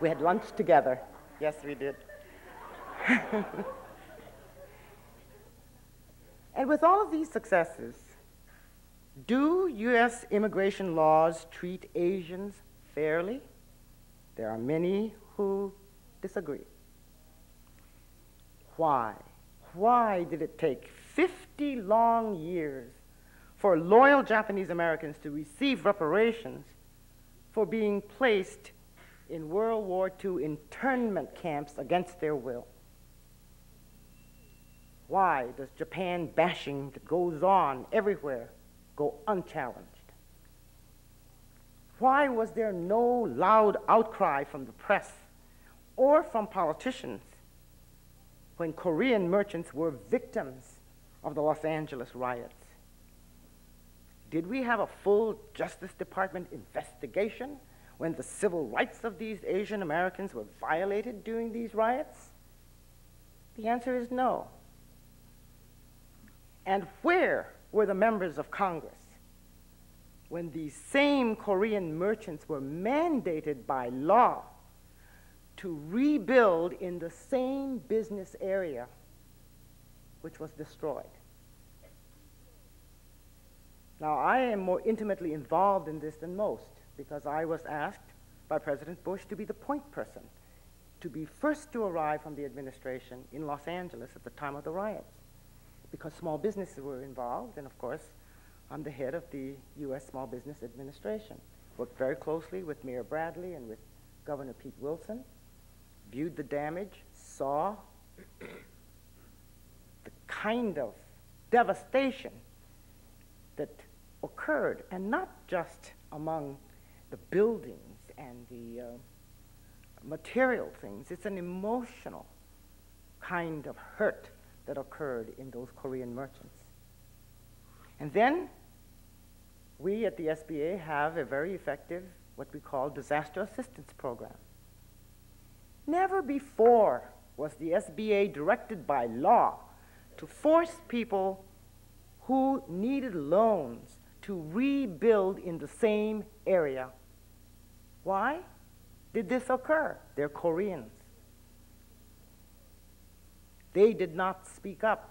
we had lunch together. Yes, we did. and with all of these successes, do U.S. immigration laws treat Asians fairly? There are many who disagree. Why? Why did it take 50 long years for loyal Japanese Americans to receive reparations for being placed in World War II internment camps against their will? Why does Japan bashing that goes on everywhere go unchallenged? Why was there no loud outcry from the press or from politicians when Korean merchants were victims of the Los Angeles riots? Did we have a full Justice Department investigation when the civil rights of these Asian Americans were violated during these riots? The answer is no. And where were the members of Congress when these same Korean merchants were mandated by law to rebuild in the same business area which was destroyed? Now, I am more intimately involved in this than most because I was asked by President Bush to be the point person, to be first to arrive from the administration in Los Angeles at the time of the riots because small businesses were involved, and of course, I'm the head of the U.S. Small Business Administration. Worked very closely with Mayor Bradley and with Governor Pete Wilson, viewed the damage, saw the kind of devastation that occurred, and not just among the buildings and the uh, material things, it's an emotional kind of hurt that occurred in those Korean merchants. And then we at the SBA have a very effective, what we call disaster assistance program. Never before was the SBA directed by law to force people who needed loans to rebuild in the same area. Why did this occur? They're Koreans. They did not speak up.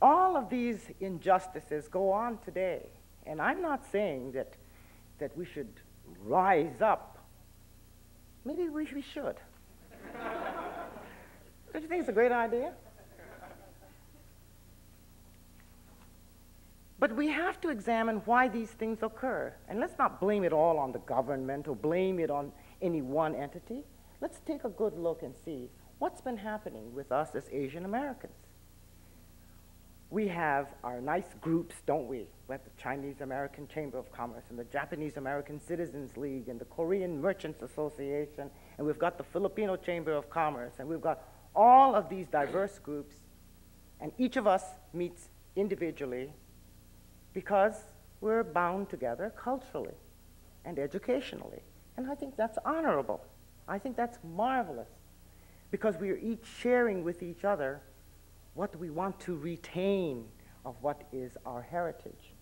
All of these injustices go on today, and I'm not saying that, that we should rise up. Maybe we, we should. Don't you think it's a great idea? But we have to examine why these things occur. And let's not blame it all on the government or blame it on any one entity. Let's take a good look and see what's been happening with us as Asian Americans. We have our nice groups, don't we? We have the Chinese American Chamber of Commerce and the Japanese American Citizens League and the Korean Merchants Association, and we've got the Filipino Chamber of Commerce, and we've got all of these diverse groups, and each of us meets individually because we're bound together culturally and educationally. And I think that's honorable. I think that's marvelous because we are each sharing with each other what we want to retain of what is our heritage.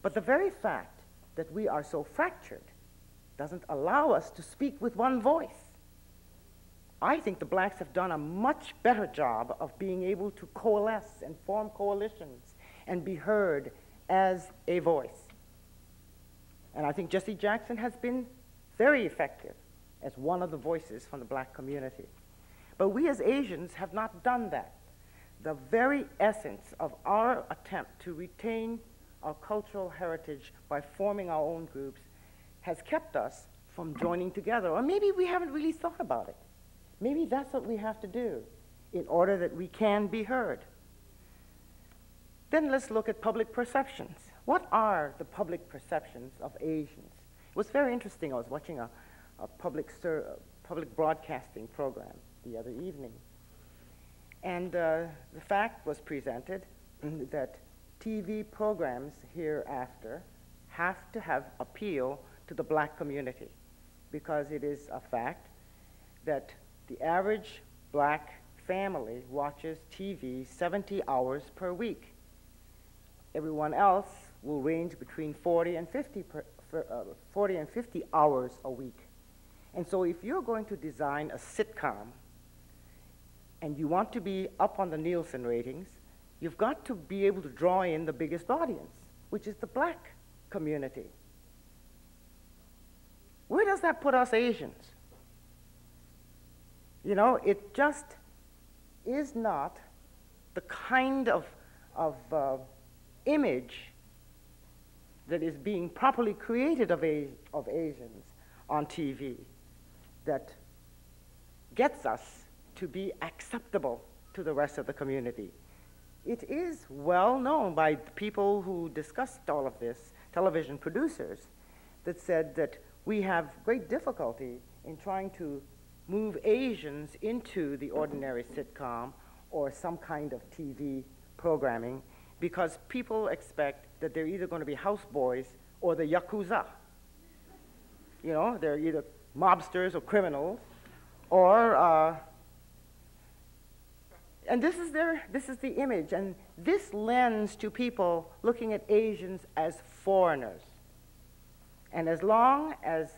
But the very fact that we are so fractured doesn't allow us to speak with one voice. I think the blacks have done a much better job of being able to coalesce and form coalitions and be heard as a voice. And I think Jesse Jackson has been very effective as one of the voices from the black community. But we as Asians have not done that. The very essence of our attempt to retain our cultural heritage by forming our own groups has kept us from joining together. Or maybe we haven't really thought about it. Maybe that's what we have to do in order that we can be heard. Then let's look at public perceptions. What are the public perceptions of Asians? It was very interesting. I was watching a, a public, public broadcasting program the other evening. And uh, the fact was presented that TV programs hereafter have to have appeal to the black community because it is a fact that the average black family watches TV 70 hours per week. Everyone else will range between 40 and 50, per, for, uh, 40 and 50 hours a week. And so if you're going to design a sitcom and you want to be up on the Nielsen ratings, you've got to be able to draw in the biggest audience, which is the black community. Where does that put us Asians? You know, it just is not the kind of, of uh, image that is being properly created of, a, of Asians on TV that gets us to be acceptable to the rest of the community. It is well known by people who discussed all of this, television producers, that said that we have great difficulty in trying to move Asians into the ordinary sitcom or some kind of TV programming because people expect that they're either going to be houseboys or the yakuza. You know, they're either mobsters or criminals or uh, and this is their this is the image. And this lends to people looking at asians as foreigners. And as long as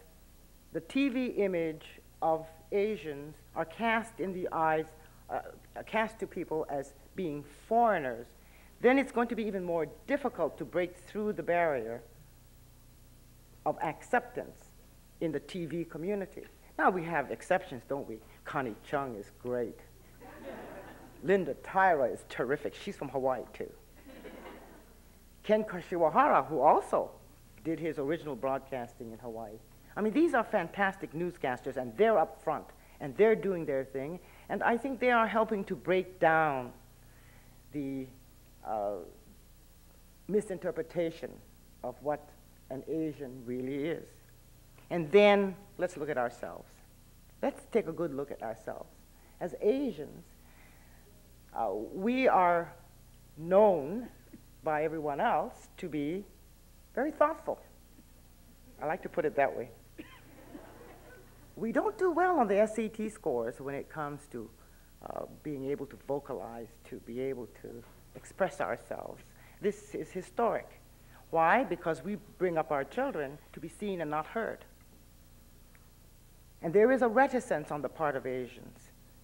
the tv image of asians are cast in the eyes uh, cast to people as being foreigners then it's going to be even more difficult to break through the barrier of acceptance in the tv community. Now we have exceptions don't we? Connie chung is great Linda Taira is terrific. She's from Hawaii, too. Ken Kashiwahara, who also did his original broadcasting in Hawaii. I mean, these are fantastic newscasters, and they're up front, and they're doing their thing, and I think they are helping to break down the uh, misinterpretation of what an Asian really is. And then let's look at ourselves. Let's take a good look at ourselves. As Asians, uh, we are known by everyone else to be very thoughtful. I like to put it that way. we don't do well on the SAT scores when it comes to uh, being able to vocalize, to be able to express ourselves. This is historic. Why? Because we bring up our children to be seen and not heard. And there is a reticence on the part of Asians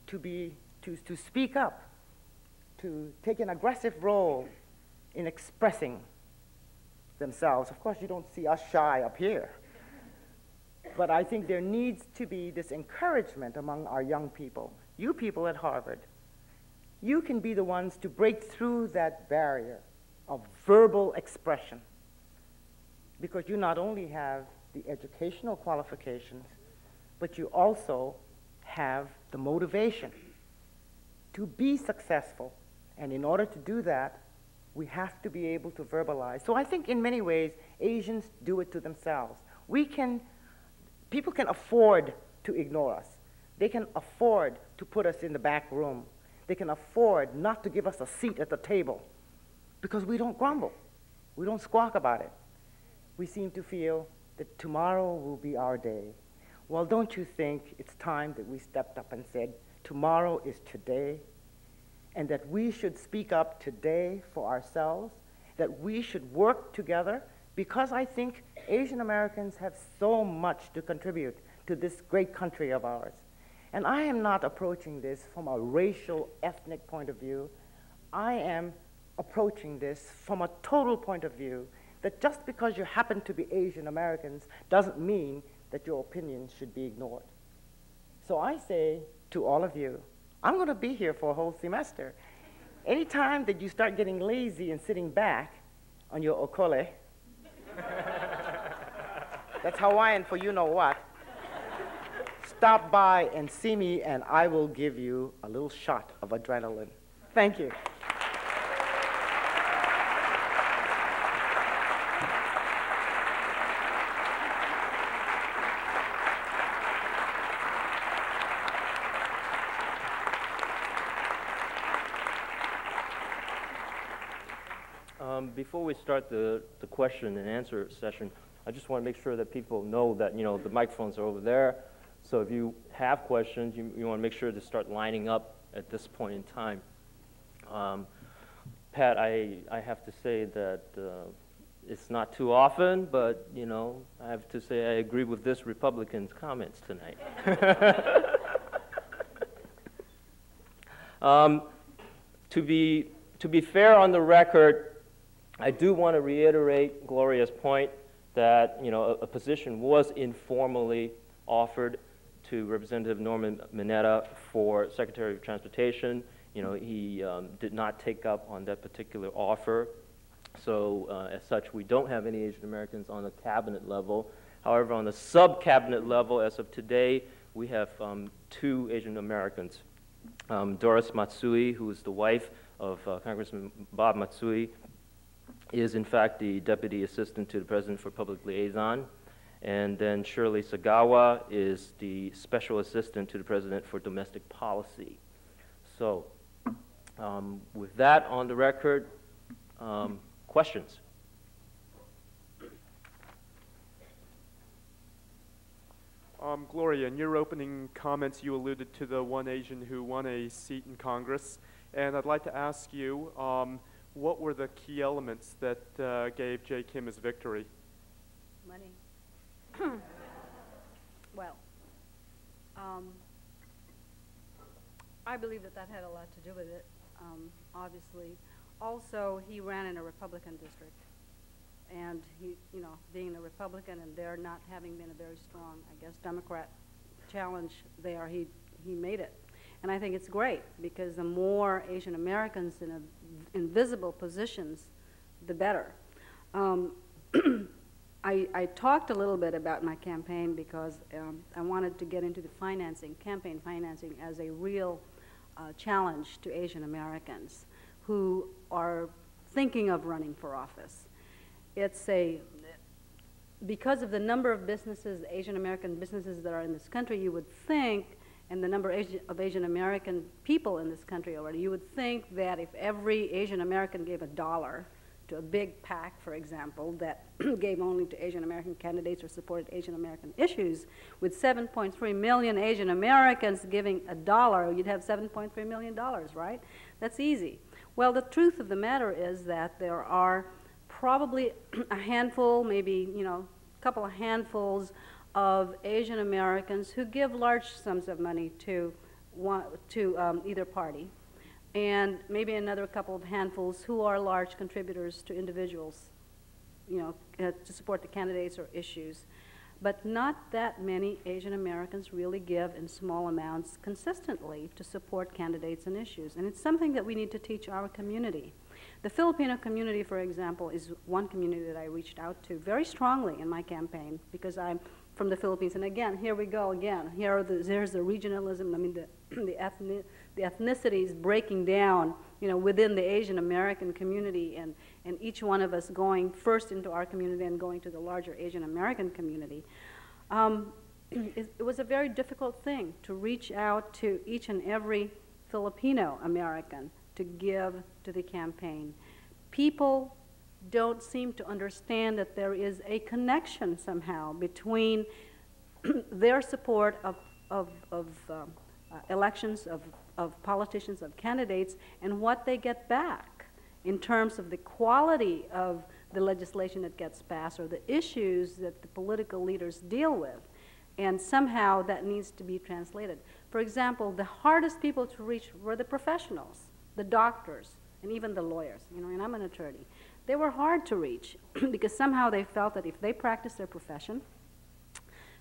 to, be, to, to speak up to take an aggressive role in expressing themselves. Of course, you don't see us shy up here. But I think there needs to be this encouragement among our young people. You people at Harvard, you can be the ones to break through that barrier of verbal expression. Because you not only have the educational qualifications, but you also have the motivation to be successful. And in order to do that, we have to be able to verbalize. So I think in many ways, Asians do it to themselves. We can, people can afford to ignore us. They can afford to put us in the back room. They can afford not to give us a seat at the table because we don't grumble. We don't squawk about it. We seem to feel that tomorrow will be our day. Well, don't you think it's time that we stepped up and said, tomorrow is today, and that we should speak up today for ourselves, that we should work together, because I think Asian Americans have so much to contribute to this great country of ours. And I am not approaching this from a racial, ethnic point of view. I am approaching this from a total point of view that just because you happen to be Asian Americans doesn't mean that your opinions should be ignored. So I say to all of you, I'm going to be here for a whole semester. Anytime that you start getting lazy and sitting back on your okole, that's Hawaiian for you know what, stop by and see me, and I will give you a little shot of adrenaline. Thank you. Um, before we start the, the question and answer session, I just want to make sure that people know that, you know, the microphones are over there. So if you have questions, you, you want to make sure to start lining up at this point in time. Um, Pat, I, I have to say that uh, it's not too often, but, you know, I have to say I agree with this Republican's comments tonight. um, to, be, to be fair on the record, I do want to reiterate Gloria's point that, you know, a, a position was informally offered to Representative Norman Mineta for Secretary of Transportation. You know, he um, did not take up on that particular offer. So uh, as such, we don't have any Asian Americans on the cabinet level. However, on the sub-cabinet level, as of today, we have um, two Asian Americans. Um, Doris Matsui, who is the wife of uh, Congressman Bob Matsui, is in fact the Deputy Assistant to the President for Public Liaison. And then Shirley Sagawa is the Special Assistant to the President for Domestic Policy. So, um, with that on the record, um, questions? Um, Gloria, in your opening comments, you alluded to the one Asian who won a seat in Congress. And I'd like to ask you, um, what were the key elements that uh, gave Jay Kim his victory? Money. well, um, I believe that that had a lot to do with it, um, obviously. Also, he ran in a Republican district. And he, you know, being a Republican and there not having been a very strong, I guess, Democrat challenge there, he, he made it. And I think it's great because the more Asian Americans in a, invisible positions, the better. Um, I, I, talked a little bit about my campaign because um, I wanted to get into the financing, campaign financing, as a real uh, challenge to Asian Americans who are thinking of running for office. It's a, because of the number of businesses, Asian American businesses that are in this country, you would think, and the number of Asian American people in this country already, you would think that if every Asian American gave a dollar to a big PAC, for example, that gave only to Asian American candidates or supported Asian American issues, with 7.3 million Asian Americans giving a dollar, you'd have 7.3 million dollars, right? That's easy. Well, the truth of the matter is that there are probably a handful, maybe, you know, a couple of handfuls of Asian Americans who give large sums of money to, one, to um, either party and maybe another couple of handfuls who are large contributors to individuals, you know, uh, to support the candidates or issues. But not that many Asian Americans really give in small amounts consistently to support candidates and issues. And it's something that we need to teach our community. The Filipino community, for example, is one community that I reached out to very strongly in my campaign because I'm from the Philippines. And again, here we go again. Here the, there's the regionalism. I mean, the, the, ethnic, the ethnicities breaking down, you know, within the Asian American community, and, and each one of us going first into our community and going to the larger Asian American community. Um, it, it was a very difficult thing to reach out to each and every Filipino American to give to the campaign. People don't seem to understand that there is a connection somehow between their support of, of, of um, uh, elections, of, of politicians, of candidates, and what they get back in terms of the quality of the legislation that gets passed or the issues that the political leaders deal with. And somehow that needs to be translated. For example, the hardest people to reach were the professionals, the doctors, and even the lawyers. You know, and I'm an attorney they were hard to reach because somehow they felt that if they practice their profession,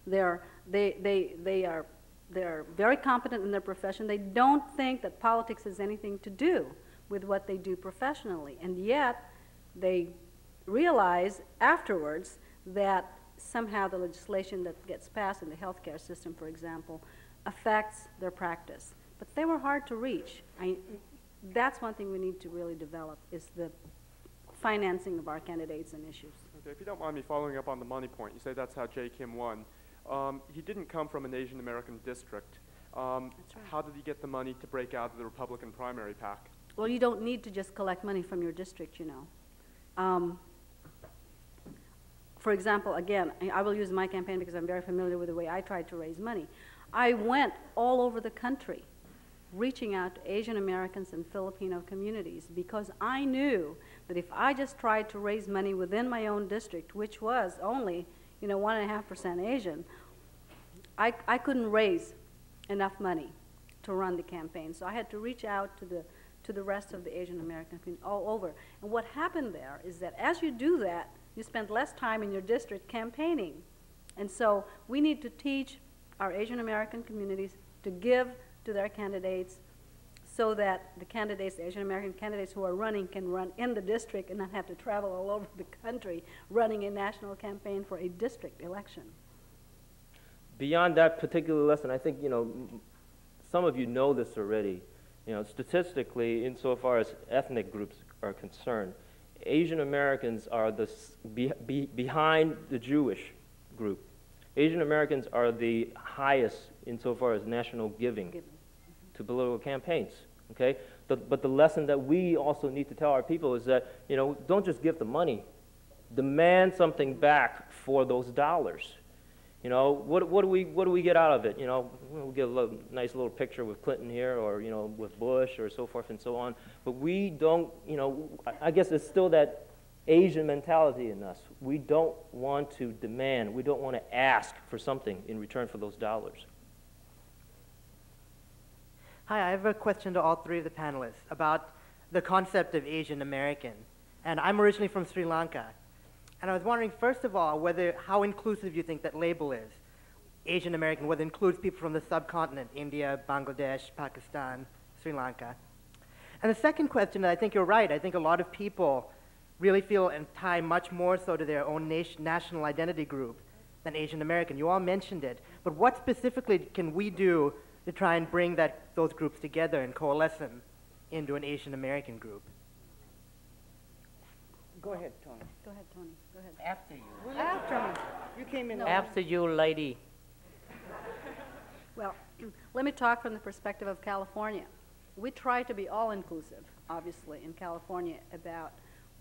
they're, they, they, they are they're very competent in their profession. They don't think that politics has anything to do with what they do professionally. And yet, they realize afterwards that somehow the legislation that gets passed in the healthcare system, for example, affects their practice. But they were hard to reach. I, that's one thing we need to really develop is the financing of our candidates and issues. Okay, if you don't mind me following up on the money point, you say that's how Jay Kim won. Um, he didn't come from an Asian American district. Um, That's right. How did he get the money to break out of the Republican primary pack? Well, you don't need to just collect money from your district, you know. Um, for example, again, I- I will use my campaign because I'm very familiar with the way I tried to raise money. I went all over the country reaching out to Asian Americans and Filipino communities because I knew that if I just tried to raise money within my own district, which was only, you know, one and a half percent Asian, I, I couldn't raise enough money to run the campaign. So I had to reach out to the, to the rest of the Asian American community all over. And what happened there is that as you do that, you spend less time in your district campaigning. And so we need to teach our Asian American communities to give to their candidates so that the candidates, the Asian American candidates who are running, can run in the district and not have to travel all over the country running a national campaign for a district election. Beyond that particular lesson, I think, you know, some of you know this already. You know, statistically, insofar as ethnic groups are concerned, Asian Americans are the be, be, behind the Jewish group. Asian Americans are the highest insofar as national giving Given. To political campaigns. Okay, but the lesson that we also need to tell our people is that you know don't just give the money, demand something back for those dollars. You know what, what do we what do we get out of it? You know we'll get a little, nice little picture with Clinton here, or you know with Bush, or so forth and so on. But we don't. You know I guess it's still that Asian mentality in us. We don't want to demand. We don't want to ask for something in return for those dollars. Hi, I have a question to all three of the panelists about the concept of Asian American. And I'm originally from Sri Lanka. And I was wondering, first of all, whether how inclusive you think that label is. Asian American, whether it includes people from the subcontinent, India, Bangladesh, Pakistan, Sri Lanka. And the second question, I think you're right. I think a lot of people really feel and tie much more so to their own nation, national identity group than Asian American. You all mentioned it. But what specifically can we do to try and bring that, those groups together and coalesce them into an Asian American group? Go ahead, Tony. Go ahead, Tony. Go ahead. After you. After me. You came in. After you, lady. Well, let me talk from the perspective of California. We try to be all inclusive, obviously, in California about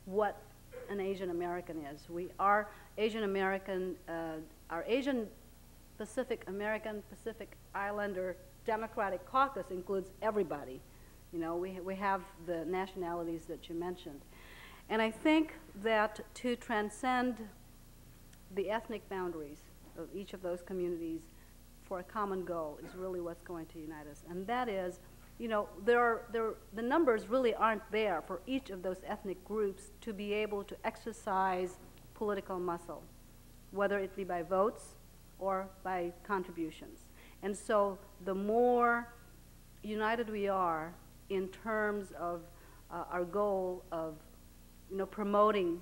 what an Asian American is. We are Asian American, uh, our Asian Pacific American Pacific Islander Democratic Caucus includes everybody. You know, we, we have the nationalities that you mentioned. And I think that to transcend the ethnic boundaries of each of those communities for a common goal is really what's going to unite us. And that is, you know, there are, there, the numbers really aren't there for each of those ethnic groups to be able to exercise political muscle, whether it be by votes or by contributions. And so the more united we are in terms of uh, our goal of you know, promoting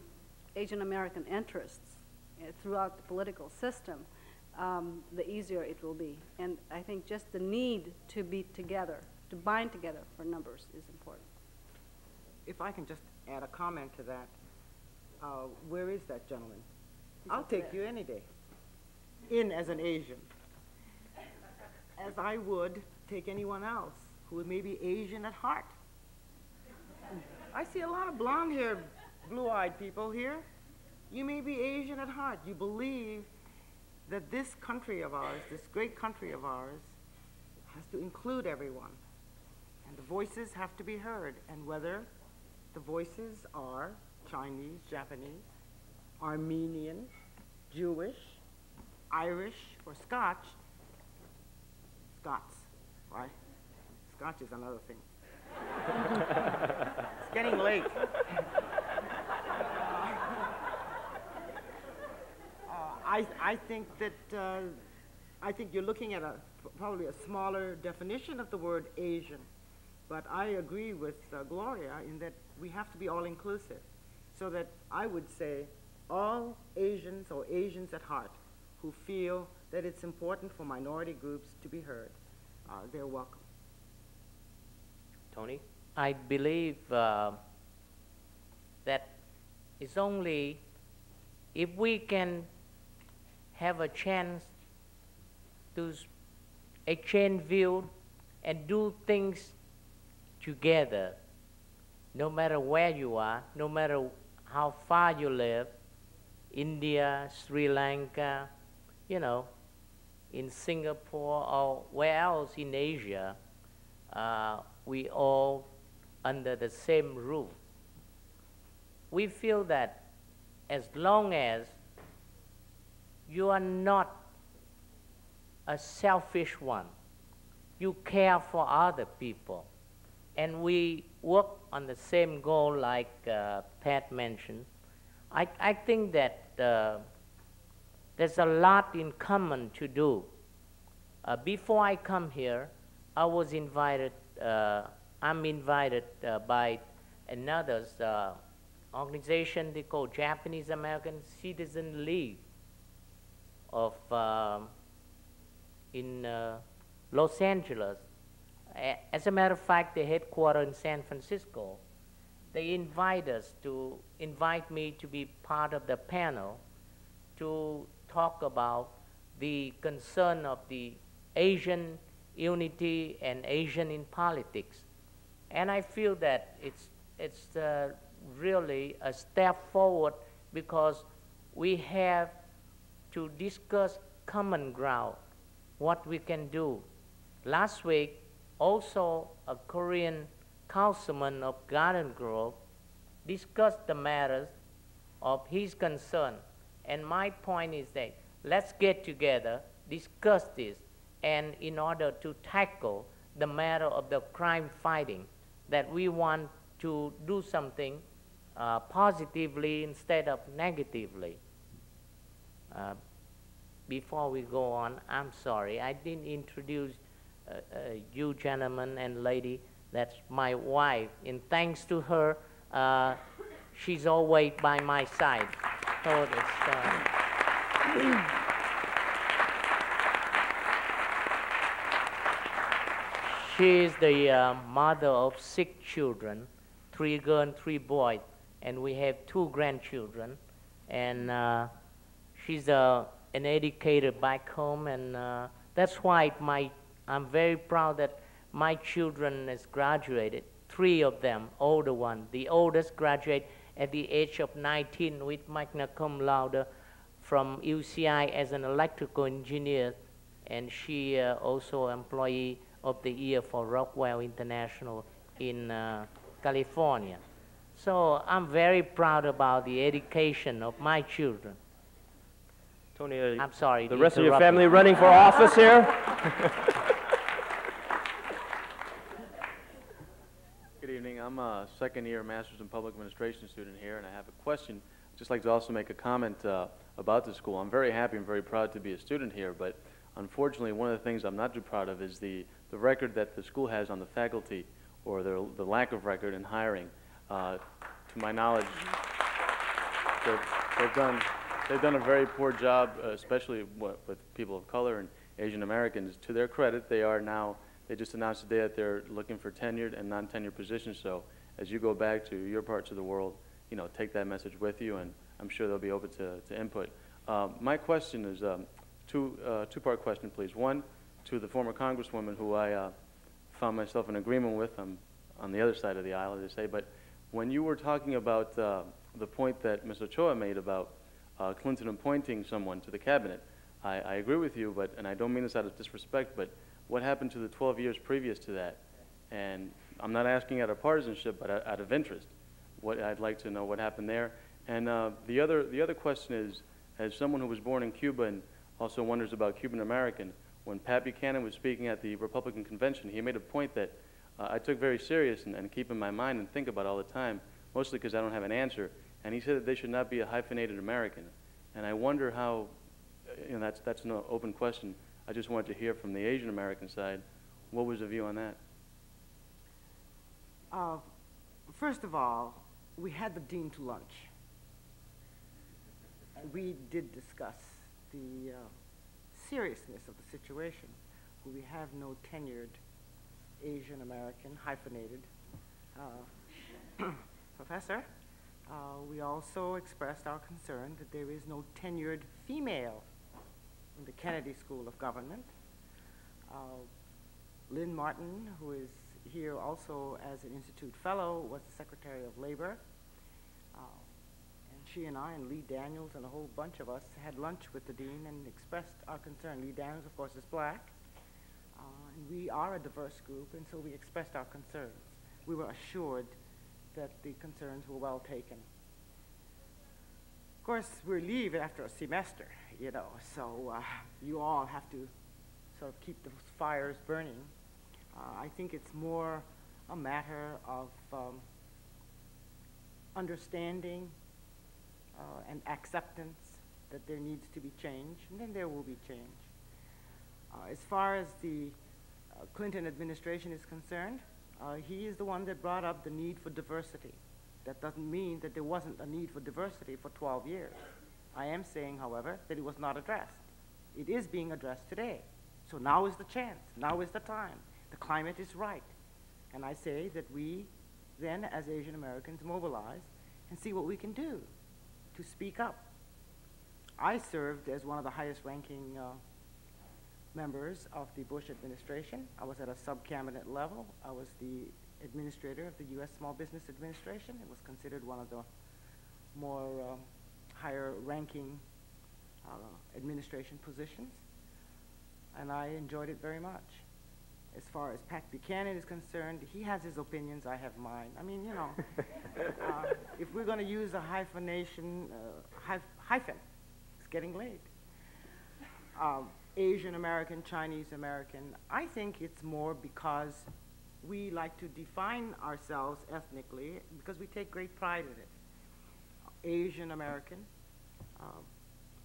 Asian American interests uh, throughout the political system, um, the easier it will be. And I think just the need to be together, to bind together for numbers is important. If I can just add a comment to that, uh, where is that gentleman? He's I'll take there. you any day. In as an Asian. As I would take anyone else who may be Asian at heart. I see a lot of blonde haired, blue eyed people here. You may be Asian at heart. You believe that this country of ours, this great country of ours, has to include everyone. And the voices have to be heard. And whether the voices are Chinese, Japanese, Armenian, Jewish, Irish, or Scotch, Scots, right? Scotch is another thing. it's getting late. Uh, I, I think that uh, I think you're looking at a probably a smaller definition of the word Asian, but I agree with uh, Gloria in that we have to be all inclusive, so that I would say all Asians or Asians at heart who feel that it's important for minority groups to be heard, uh, they're welcome. Tony? I believe uh, that it's only if we can have a chance to exchange view and do things together, no matter where you are, no matter how far you live, India, Sri Lanka, you know, in Singapore or where else in Asia, uh, we all under the same roof. We feel that as long as you are not a selfish one, you care for other people, and we work on the same goal like uh, Pat mentioned, I, I think that uh, there's a lot in common to do. Uh, before I come here, I was invited, uh, I'm invited uh, by another uh, organization they call Japanese American Citizen League of um, in uh, Los Angeles. As a matter of fact, they headquartered in San Francisco. They invite us to invite me to be part of the panel to talk about the concern of the Asian unity and Asian in politics. And I feel that it's, it's uh, really a step forward because we have to discuss common ground, what we can do. Last week, also a Korean councilman of Garden Grove discussed the matters of his concern. And my point is that let's get together, discuss this, and in order to tackle the matter of the crime fighting, that we want to do something uh, positively instead of negatively. Uh, before we go on, I'm sorry, I didn't introduce uh, uh, you gentlemen and lady. That's my wife. And thanks to her, uh, she's always by my side. So it's, uh, she is the uh, mother of six children, three girls, three boys, and we have two grandchildren. And uh, she's uh, an educator back home, and uh, that's why my, I'm very proud that my children has graduated. Three of them, older one. The oldest graduate at the age of 19 with magna cum laude from UCI as an electrical engineer, and she uh, also employee of the year for Rockwell International in uh, California. So I'm very proud about the education of my children. Tony, uh, I'm sorry. the rest of your family running for office here? Good evening. Second-year Master's in Public Administration student here, and I have a question. I'd just like to also make a comment uh, about the school. I'm very happy and very proud to be a student here, but unfortunately, one of the things I'm not too proud of is the, the record that the school has on the faculty, or the, the lack of record in hiring. Uh, to my knowledge, they've, they've done they've done a very poor job, uh, especially what, with people of color and Asian Americans. To their credit, they are now. They just announced today that they're looking for tenured and non-tenured positions. So as you go back to your parts of the world, you know, take that message with you, and I'm sure they'll be open to, to input. Um, my question is um, two uh, two-part question, please. One, to the former Congresswoman who I uh, found myself in agreement with. I'm on the other side of the aisle, as they say. But when you were talking about uh, the point that Mr. Choa made about uh, Clinton appointing someone to the cabinet, I, I agree with you, but, and I don't mean this out of disrespect, but what happened to the 12 years previous to that? And I'm not asking out of partisanship, but out, of interest. What, I'd like to know what happened there. And uh, the, other, the other question is, as someone who was born in Cuba and also wonders about Cuban American, when Pat Buchanan was speaking at the Republican convention, he made a point that uh, I took very serious and, and keep in my mind and think about all the time, mostly because I don't have an answer. And he said that they should not be a hyphenated American. And I wonder how, you know, that's, that's an open question. I just wanted to hear from the Asian American side. What was the view on that? Uh, first of all, we had the dean to lunch. We did discuss the uh, seriousness of the situation. We have no tenured Asian American hyphenated uh, professor. Uh, we also expressed our concern that there is no tenured female in the Kennedy School of Government. Uh, Lynn Martin, who is here also as an Institute Fellow, was the Secretary of Labor. Uh, and she and I and Lee Daniels and a whole bunch of us had lunch with the Dean and expressed our concern. Lee Daniels, of course, is black. Uh, and we are a diverse group, and so we expressed our concerns. We were assured that the concerns were well taken. Of course, we leave after a semester, you know, so uh, you all have to sort of keep the fires burning. Uh, I think it's more a matter of um, understanding uh, and acceptance that there needs to be change, and then there will be change. Uh, as far as the uh, Clinton administration is concerned, uh, he is the one that brought up the need for diversity. That doesn't mean that there wasn't a need for diversity for 12 years. I am saying, however, that it was not addressed. It is being addressed today. So now is the chance. Now is the time. The climate is right. And I say that we then, as Asian Americans, mobilize and see what we can do to speak up. I served as one of the highest ranking uh, members of the Bush administration. I was at a sub-cabinet level. I was the administrator of the U.S. Small Business Administration. It was considered one of the more um, higher ranking uh, administration positions. And I enjoyed it very much. As far as Pat Buchanan is concerned, he has his opinions, I have mine. I mean, you know, uh, if we're going to use a hyphenation, uh, hyphen, it's getting late. Um, Asian American, Chinese American. I think it's more because we like to define ourselves ethnically because we take great pride in it. Asian American. Um,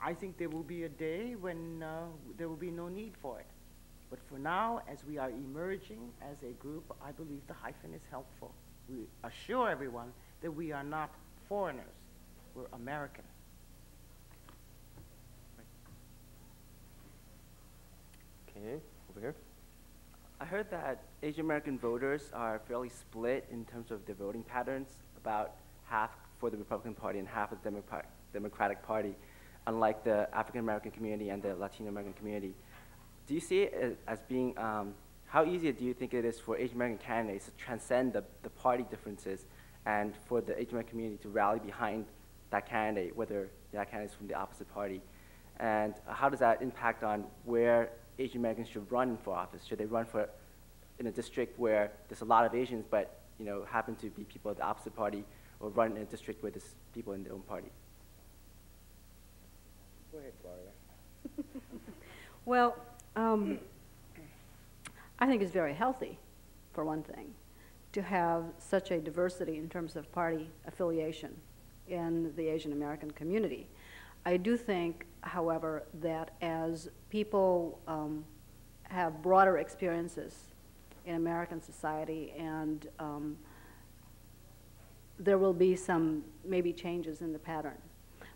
I think there will be a day when uh, there will be no need for it. But for now, as we are emerging as a group, I believe the hyphen is helpful. We assure everyone that we are not foreigners, we're American. Okay, over here. I heard that Asian American voters are fairly split in terms of their voting patterns, about half for the Republican Party and half for the Democratic Party, unlike the African American community and the Latino American community. Do you see it as being, um, how easy do you think it is for Asian American candidates to transcend the, the party differences and for the Asian American community to rally behind that candidate, whether that candidate is from the opposite party? And how does that impact on where Asian Americans should run for office? Should they run for in a district where there's a lot of Asians, but you know happen to be people of the opposite party, or run in a district where there's people in their own party? Go ahead, Gloria. well, um, I think it's very healthy, for one thing, to have such a diversity in terms of party affiliation in the Asian American community. I do think, however, that as people um, have broader experiences in American society and um, there will be some maybe changes in the pattern.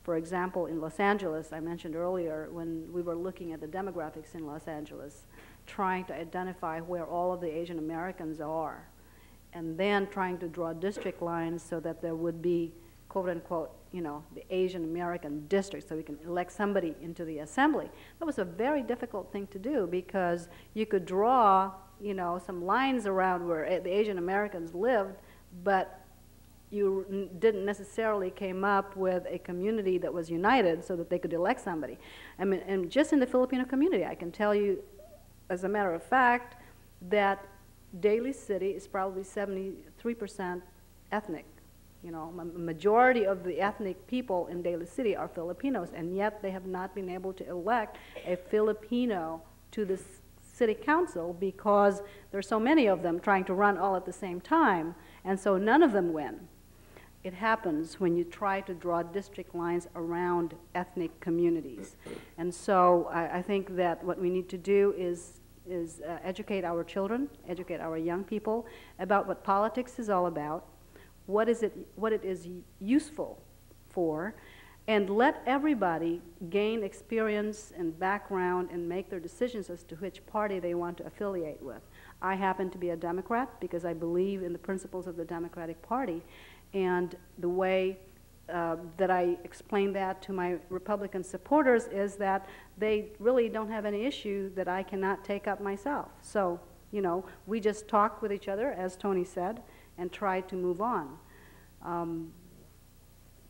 For example, in Los Angeles, I mentioned earlier, when we were looking at the demographics in Los Angeles, trying to identify where all of the Asian Americans are, and then trying to draw district lines so that there would be, quote unquote, you know, the Asian American district so we can elect somebody into the assembly. That was a very difficult thing to do because you could draw, you know, some lines around where eh, the Asian Americans lived, but you didn't necessarily came up with a community that was united so that they could elect somebody. I mean, and just in the Filipino community, I can tell you, as a matter of fact, that Daly City is probably 73% ethnic. You know, majority of the ethnic people in Daly City are Filipinos, and yet they have not been able to elect a Filipino to the city council because there's so many of them trying to run all at the same time, and so none of them win. It happens when you try to draw district lines around ethnic communities. And so I, I think that what we need to do is is uh, educate our children, educate our young people about what politics is all about, what is it, what it is useful for, and let everybody gain experience and background and make their decisions as to which party they want to affiliate with. I happen to be a Democrat because I believe in the principles of the Democratic Party, and the way uh, that I explain that to my Republican supporters is that they really don't have any issue that I cannot take up myself. So, you know, we just talk with each other, as Tony said, and try to move on. Um,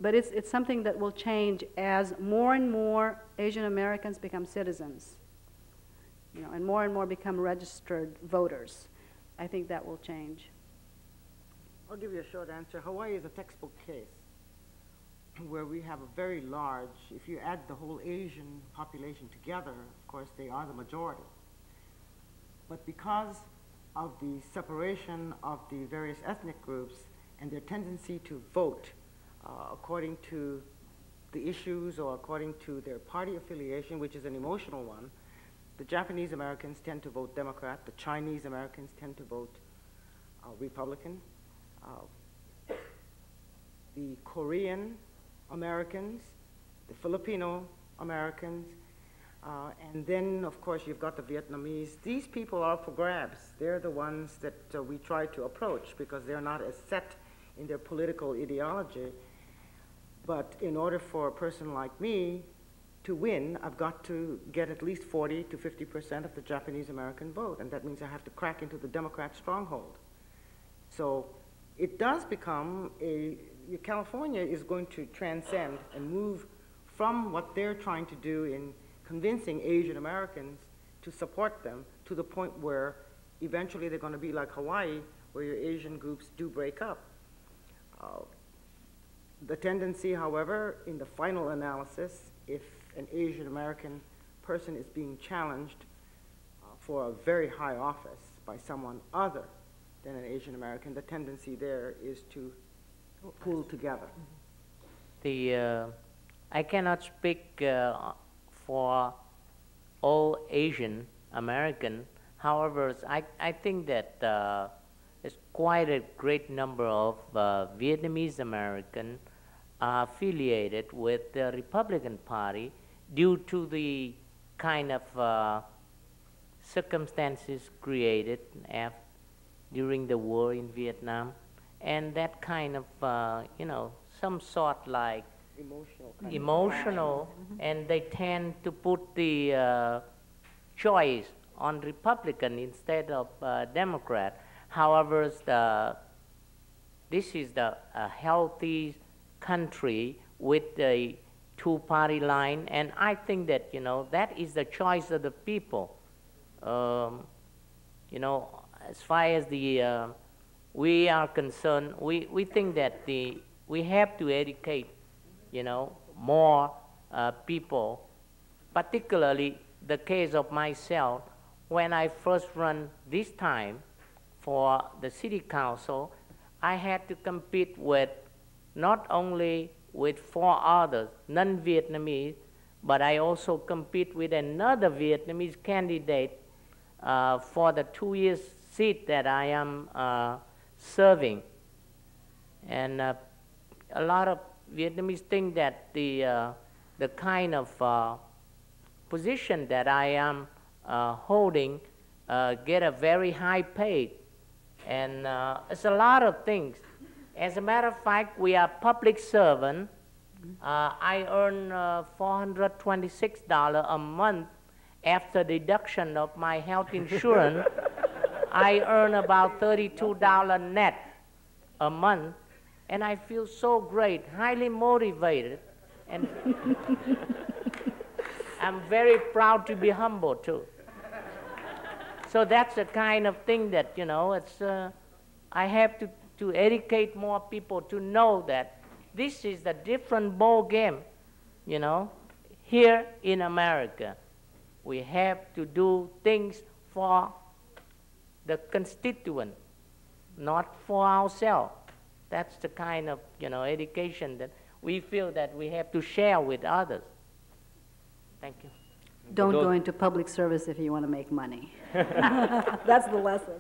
but it's, it's something that will change as more and more Asian Americans become citizens, you know, and more and more become registered voters. I think that will change. I'll give you a short answer. Hawaii is a textbook case where we have a very large, if you add the whole Asian population together, of course, they are the majority. But because of the separation of the various ethnic groups and their tendency to vote uh, according to the issues or according to their party affiliation, which is an emotional one, the Japanese Americans tend to vote Democrat, the Chinese Americans tend to vote uh, Republican, the Korean Americans, the Filipino Americans, uh, and then, of course, you've got the Vietnamese. These people are for grabs. They're the ones that uh, we try to approach because they're not as set in their political ideology. But in order for a person like me to win, I've got to get at least 40 to 50 percent of the Japanese American vote, and that means I have to crack into the Democrat stronghold. So it does become a California is going to transcend and move from what they're trying to do in convincing Asian Americans to support them to the point where eventually they're going to be like Hawaii, where your Asian groups do break up. Uh, the tendency, however, in the final analysis, if an Asian American person is being challenged uh, for a very high office by someone other than an Asian American, the tendency there is to pull together. The, uh, I cannot speak uh, for all Asian American. However, I, I think that uh, there's quite a great number of uh, Vietnamese American are affiliated with the Republican Party due to the kind of uh, circumstances created after, during the war in Vietnam and that kind of, uh, you know, some sort like emotional, emotional mm-hmm. and they tend to put the uh, choice on Republican instead of uh, Democrat. However, the, this is the healthy country with the two-party line, and I think that you know that is the choice of the people. Um, you know, as far as the uh, we are concerned, we, we think that the, we have to educate, you know, more uh, people, particularly the case of myself, when I first run this time for the city council, I had to compete with not only with four others, non-Vietnamese, but I also compete with another Vietnamese candidate uh, for the two years seat that I am uh, serving. And uh, a lot of Vietnamese think that the, uh, the kind of uh, position that I am uh, holding uh, get a very high pay. And it's a lot of things. As a matter of fact, we are public servant. I earn uh, $426 a month after deduction of my health insurance. I earn about $32 net a month, and I feel so great, highly motivated, and I'm very proud to be humble too. So that's the kind of thing that, you know, it's, uh, I have to, to educate more people to know that this is a different ball game, you know. Here in America, we have to do things for the constituent, not for ourselves. That's the kind of, you know, education that we feel that we have to share with others. Thank you. Don't go into public service if you want to make money. That's the lesson.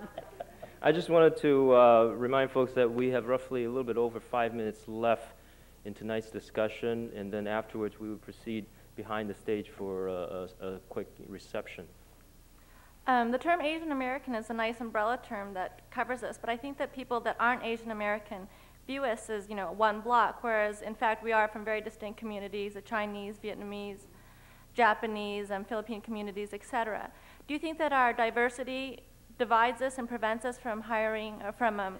I just wanted to uh, remind folks that we have roughly a little bit over five minutes left in tonight's discussion, and then afterwards we would proceed behind the stage for a, a, a quick reception. Um, the term Asian American is a nice umbrella term that covers us, but I think that people that aren't Asian American view us as, you know, one block, whereas in fact we are from very distinct communities, the Chinese, Vietnamese, Japanese, and Philippine communities, etc. Do you think that our diversity divides us and prevents us from hiring, uh, from, um,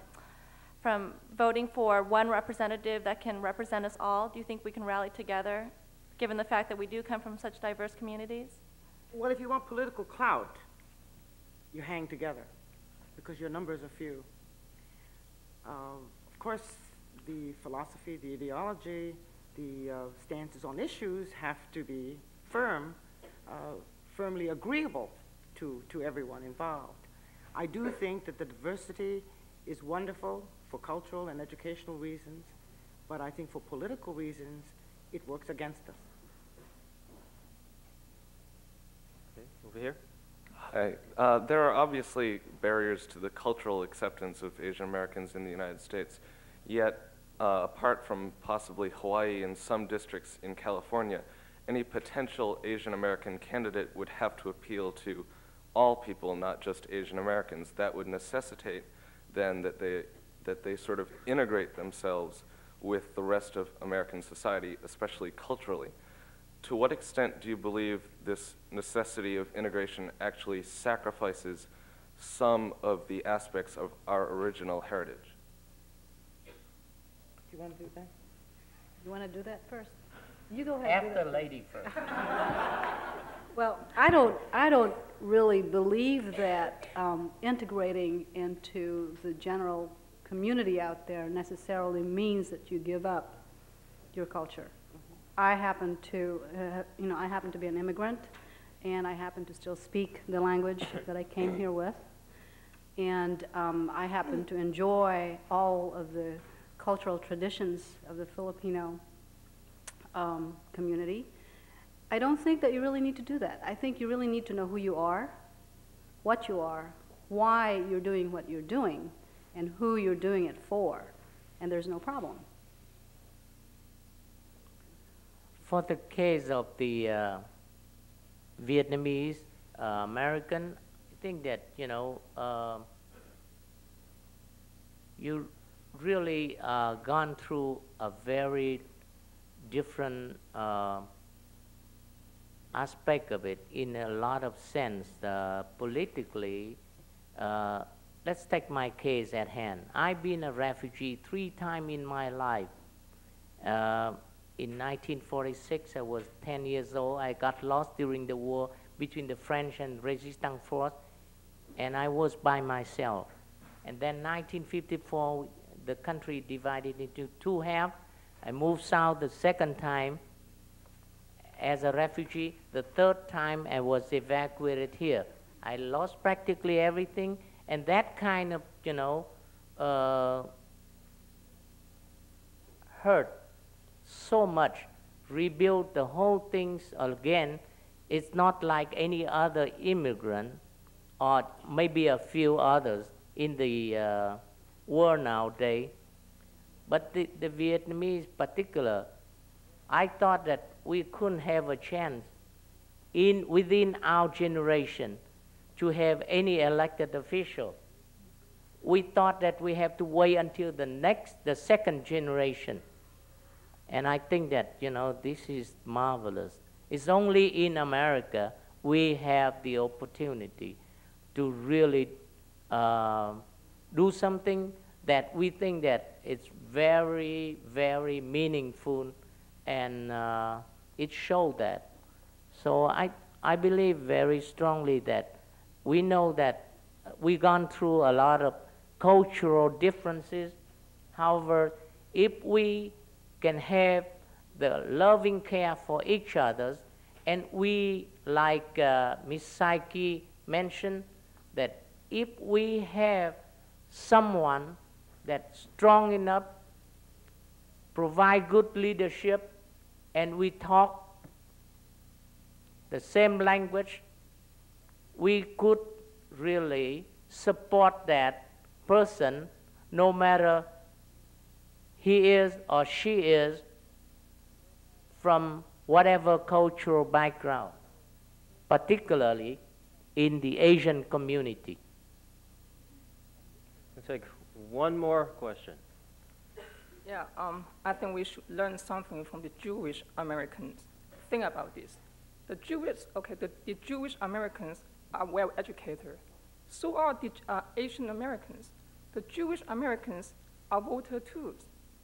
from voting for one representative that can represent us all? Do you think we can rally together, given the fact that we do come from such diverse communities? Well, if you want political clout, you hang together because your numbers are few. Um, of course, the philosophy, the ideology, the uh, stances on issues have to be firm, uh, firmly agreeable to, to everyone involved. I do think that the diversity is wonderful for cultural and educational reasons, but I think for political reasons, it works against us. Okay, over here. Uh, there are obviously barriers to the cultural acceptance of Asian Americans in the United States. Yet, uh, apart from possibly Hawaii and some districts in California, any potential Asian American candidate would have to appeal to all people, not just Asian Americans. That would necessitate then that they, that they sort of integrate themselves with the rest of American society, especially culturally. To what extent do you believe this necessity of integration actually sacrifices some of the aspects of our original heritage? Do you want to do that? You want to do that first? You go ahead. do After lady first. Well, I don't, I don't really believe that um, integrating into the general community out there necessarily means that you give up your culture. I happen to, uh, you know, I happen to be an immigrant, and I happen to still speak the language that I came here with, and um, I happen to enjoy all of the cultural traditions of the Filipino um, community. I don't think that you really need to do that. I think you really need to know who you are, what you are, why you're doing what you're doing, and who you're doing it for, and there's no problem. For the case of the uh, Vietnamese uh, American, I think that you know uh, you really uh, gone through a very different uh, aspect of it in a lot of sense. Uh, politically, let's take my case at hand. I've been a refugee three times in my life. In 1946, I was 10 years old. I got lost during the war between the French and resistance force, and I was by myself. And then 1954, the country divided into two halves. I moved south the second time as a refugee. The third time, I was evacuated here. I lost practically everything, and that kind of, you know, uh, hurt so much, rebuild the whole things again. It's not like any other immigrant, or maybe a few others in the uh, world nowadays. But the, the Vietnamese particular, I thought that we couldn't have a chance in, within our generation to have any elected official. We thought that we have to wait until the next, the second generation. And I think that, you know, this is marvelous. It's only in America we have the opportunity to really uh, do something that we think that it's very, very meaningful and uh, it showed that. So I, I believe very strongly that we know that we've gone through a lot of cultural differences. However, if we can have the loving care for each other, and we, like uh, Ms. Saiki mentioned, that if we have someone that's strong enough, provide good leadership, and we talk the same language, we could really support that person no matter he is or she is from whatever cultural background, particularly in the Asian community. Let's take one more question. Yeah, um, I think we should learn something from the Jewish Americans. Think about this. The Jewish, okay, the, the Jewish Americans are well educated. So are the uh, Asian Americans. The Jewish Americans are voter too.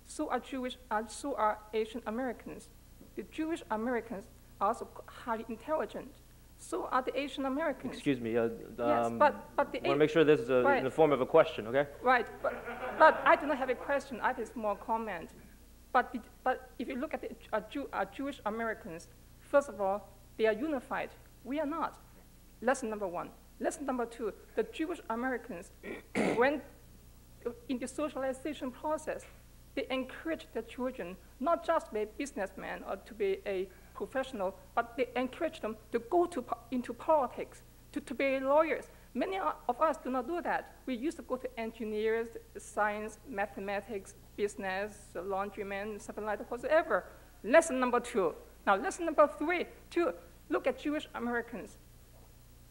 So are Jewish, uh, so are Asian Americans. The Jewish Americans are also highly intelligent. So are the Asian Americans. Excuse me. Uh, yes, um, but, but the I want to make sure this is a, right. in the form of a question, okay? Right, but, but I do not have a question. I have a small comment. But, the, but if you look at the uh, Jew, uh, Jewish Americans, first of all, they are unified. We are not. Lesson number one. Lesson number two, the Jewish Americans, when in the socialization process, they encourage their children not just to be a businessman or to be a professional, but they encourage them to go to, into politics, to, to be lawyers. Many of us do not do that. We used to go to engineers, science, mathematics, business, laundryman, something like that, whatever. Lesson number two. Now, lesson number three, two, look at Jewish Americans.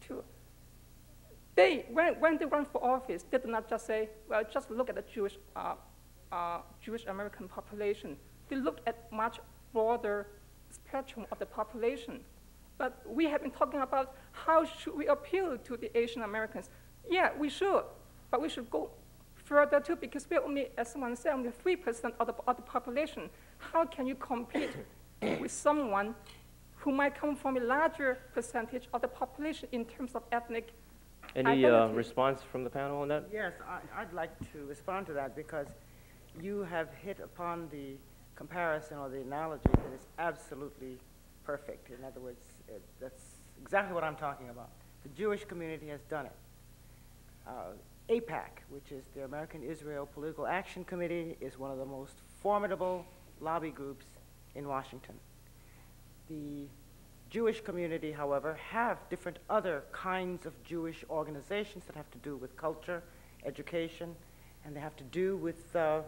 Two, they, when, when they run for office, they do not just say, well, just look at the Jewish, uh, uh, Jewish American population. They looked at much broader spectrum of the population. But we have been talking about how should we appeal to the Asian Americans. Yeah, we should, but we should go further too because we're only, as someone said, only 3% of the, of the population. How can you compete with someone who might come from a larger percentage of the population in terms of ethnic Any uh, response from the panel on that? Yes, I, I'd like to respond to that because you have hit upon the comparison or the analogy that is absolutely perfect. In other words, it, that's exactly what I'm talking about. The Jewish community has done it. Uh, AIPAC, which is the American Israel Political Action Committee, is one of the most formidable lobby groups in Washington. The Jewish community, however, have different other kinds of Jewish organizations that have to do with culture, education, and they have to do with uh,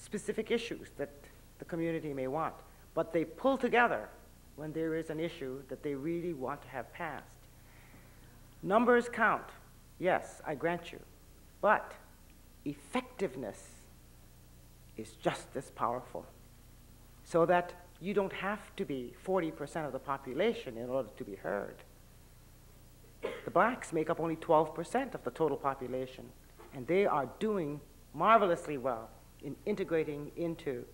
specific issues that the community may want. But they pull together when there is an issue that they really want to have passed. Numbers count, yes, I grant you, but effectiveness is just as powerful. So that you don't have to be 40% of the population in order to be heard. The blacks make up only 12% of the total population, and they are doing marvelously well in integrating into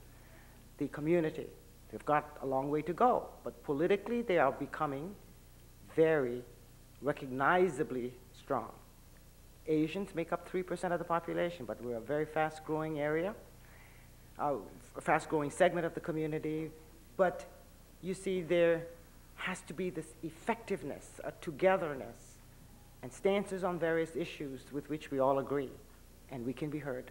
the community. They've got a long way to go, but politically they are becoming very recognizably strong. Asians make up 3% of the population, but we're a very fast growing area, a fast growing segment of the community. But you see, there has to be this effectiveness, a togetherness, and stances on various issues with which we all agree, and we can be heard.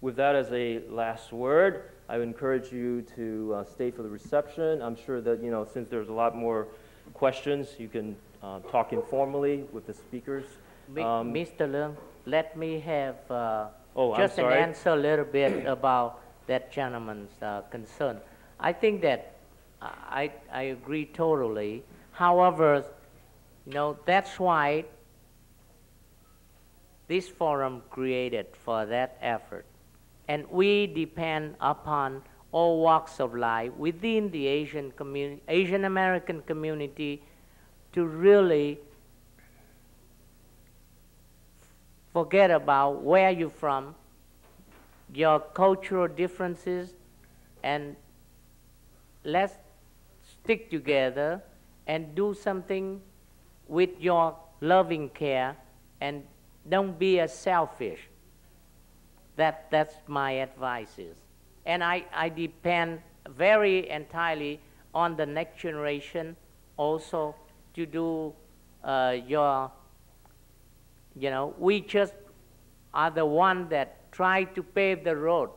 With that as a last word, I would encourage you to uh, stay for the reception. I'm sure that, you know, since there's a lot more questions, you can uh, talk informally with the speakers. Um, Mr. Leung, let me have uh, oh, just an answer a little bit about that gentleman's uh, concern. I think that I, I agree totally. However, you know, that's why this forum created for that effort. And we depend upon all walks of life within the Asian, Asian American community to really forget about where you're from, your cultural differences, and let's stick together and do something with your loving care and don't be as selfish. That, that's my advice is. And I, I depend very entirely on the next generation also to do uh, your, you know, we just are the one that try to pave the road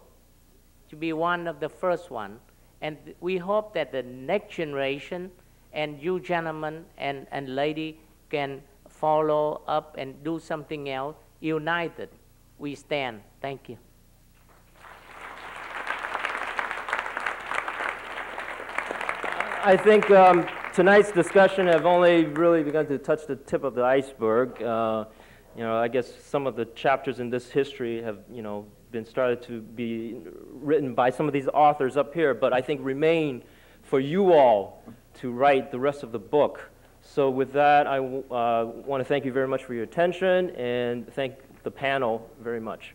to be one of the first one. And we hope that the next generation and you gentlemen and, and lady can follow up and do something else. United, we stand. Thank you. I think um, tonight's discussion have only really begun to touch the tip of the iceberg. Uh, you know, I guess some of the chapters in this history have, you know, been started to be written by some of these authors up here, but I think remain for you all to write the rest of the book. So with that, I uh, want to thank you very much for your attention and thank the panel very much.